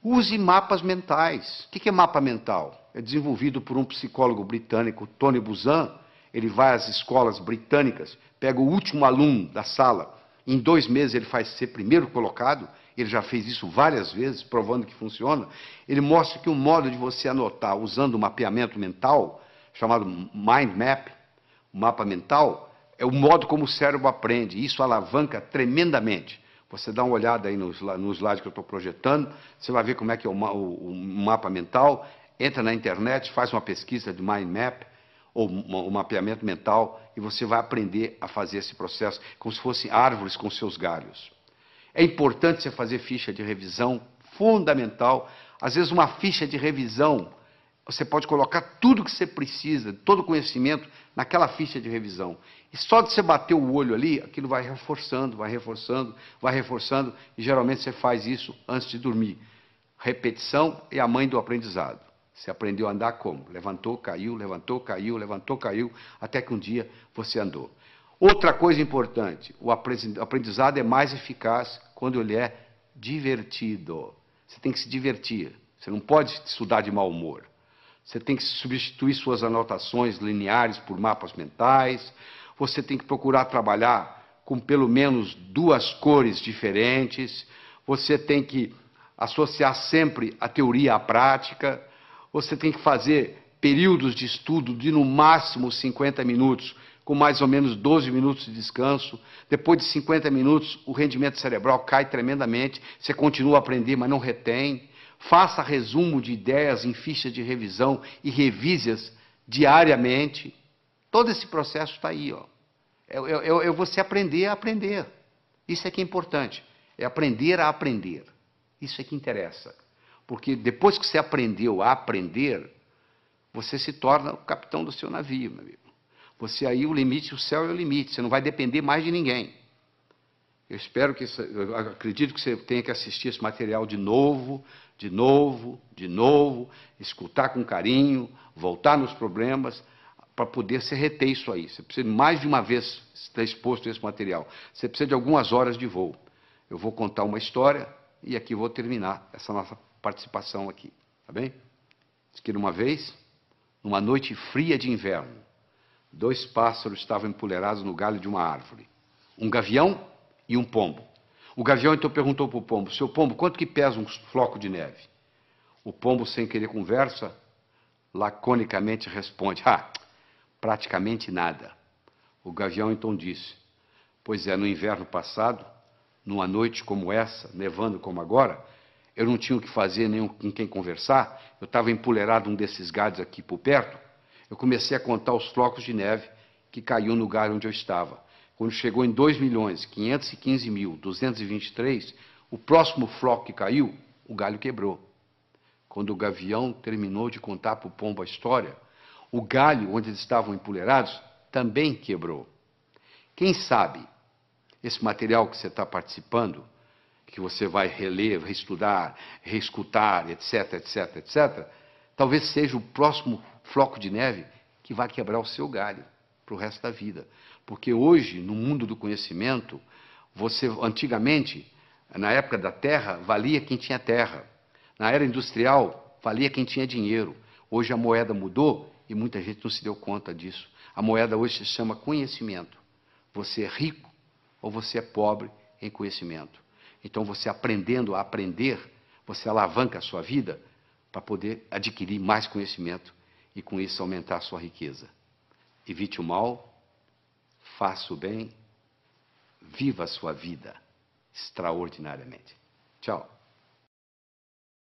Use mapas mentais. O que é mapa mental? É desenvolvido por um psicólogo britânico, Tony Buzan. Ele vai às escolas britânicas, pega o último aluno da sala, em dois meses ele faz ser primeiro colocado, ele já fez isso várias vezes, provando que funciona. Ele mostra que um modo de você anotar usando o mapeamento mental, chamado mind map, mapa mental é o modo como o cérebro aprende. Isso alavanca tremendamente. Você dá uma olhada aí no, no slide que eu estou projetando, você vai ver como é que é o, o, o, mapa mental. Entra na internet, faz uma pesquisa de mind map ou um mapeamento mental e você vai aprender a fazer esse processo como se fossem árvores com seus galhos. É importante você fazer ficha de revisão, fundamental. Às vezes uma ficha de revisão você pode colocar tudo que você precisa, todo o conhecimento, naquela ficha de revisão. E só de você bater o olho ali, aquilo vai reforçando, vai reforçando, vai reforçando, e geralmente você faz isso antes de dormir. Repetição é a mãe do aprendizado. Você aprendeu a andar como? Levantou, caiu, levantou, caiu, levantou, caiu, até que um dia você andou. Outra coisa importante: o aprendizado é mais eficaz quando ele é divertido. Você tem que se divertir. Você não pode estudar de mau humor. Você tem que substituir suas anotações lineares por mapas mentais. Você tem que procurar trabalhar com pelo menos duas cores diferentes. Você tem que associar sempre a teoria à prática. Você tem que fazer períodos de estudo de no máximo 50 minutos, com mais ou menos 12 minutos de descanso. Depois de 50 minutos, o rendimento cerebral cai tremendamente. Você continua a aprender, mas não retém faça resumo de ideias em fichas de revisão e revise-as diariamente. Todo esse processo está aí. Ó. É, é, é você aprender a aprender. Isso é que é importante. É aprender a aprender. Isso é que interessa. Porque depois que você aprendeu a aprender, você se torna o capitão do seu navio, meu amigo. Você aí, o limite, o céu é o limite. Você não vai depender mais de ninguém. Eu espero que, eu acredito que você tenha que assistir esse material de novo, de novo, de novo, escutar com carinho, voltar nos problemas, para poder se reter isso aí. Você precisa mais de uma vez estar exposto a esse material. Você precisa de algumas horas de voo. Eu vou contar uma história e aqui vou terminar essa nossa participação aqui. Tá bem? Diz que uma vez, numa noite fria de inverno, dois pássaros estavam empoleirados no galho de uma árvore. Um gavião e um pombo. O gavião então perguntou para o pombo: Seu pombo, quanto que pesa um floco de neve? O pombo, sem querer conversa, laconicamente responde: Ah, praticamente nada. O gavião então disse: Pois é, no inverno passado, numa noite como essa, nevando como agora, eu não tinha o que fazer nem com quem conversar, eu estava empoleirado um desses galhos aqui por perto. Eu comecei a contar os flocos de neve que caiu no galho onde eu estava. Quando chegou em 2 milhões 515 mil 223, o próximo floco que caiu, o galho quebrou. Quando o gavião terminou de contar para o pombo a história, o galho onde eles estavam empoleirados também quebrou. Quem sabe esse material que você está participando, que você vai reler, reestudar, reescutar, etc, etc, etc, talvez seja o próximo floco de neve que vai quebrar o seu galho para o resto da vida. Porque hoje, no mundo do conhecimento, você antigamente, na época da terra, valia quem tinha terra. Na era industrial, valia quem tinha dinheiro. Hoje a moeda mudou e muita gente não se deu conta disso. A moeda hoje se chama conhecimento. Você é rico ou você é pobre em conhecimento. Então, você aprendendo a aprender, você alavanca a sua vida para poder adquirir mais conhecimento e, com isso, aumentar a sua riqueza. Evite o mal, faça o bem, viva a sua vida extraordinariamente. Tchau.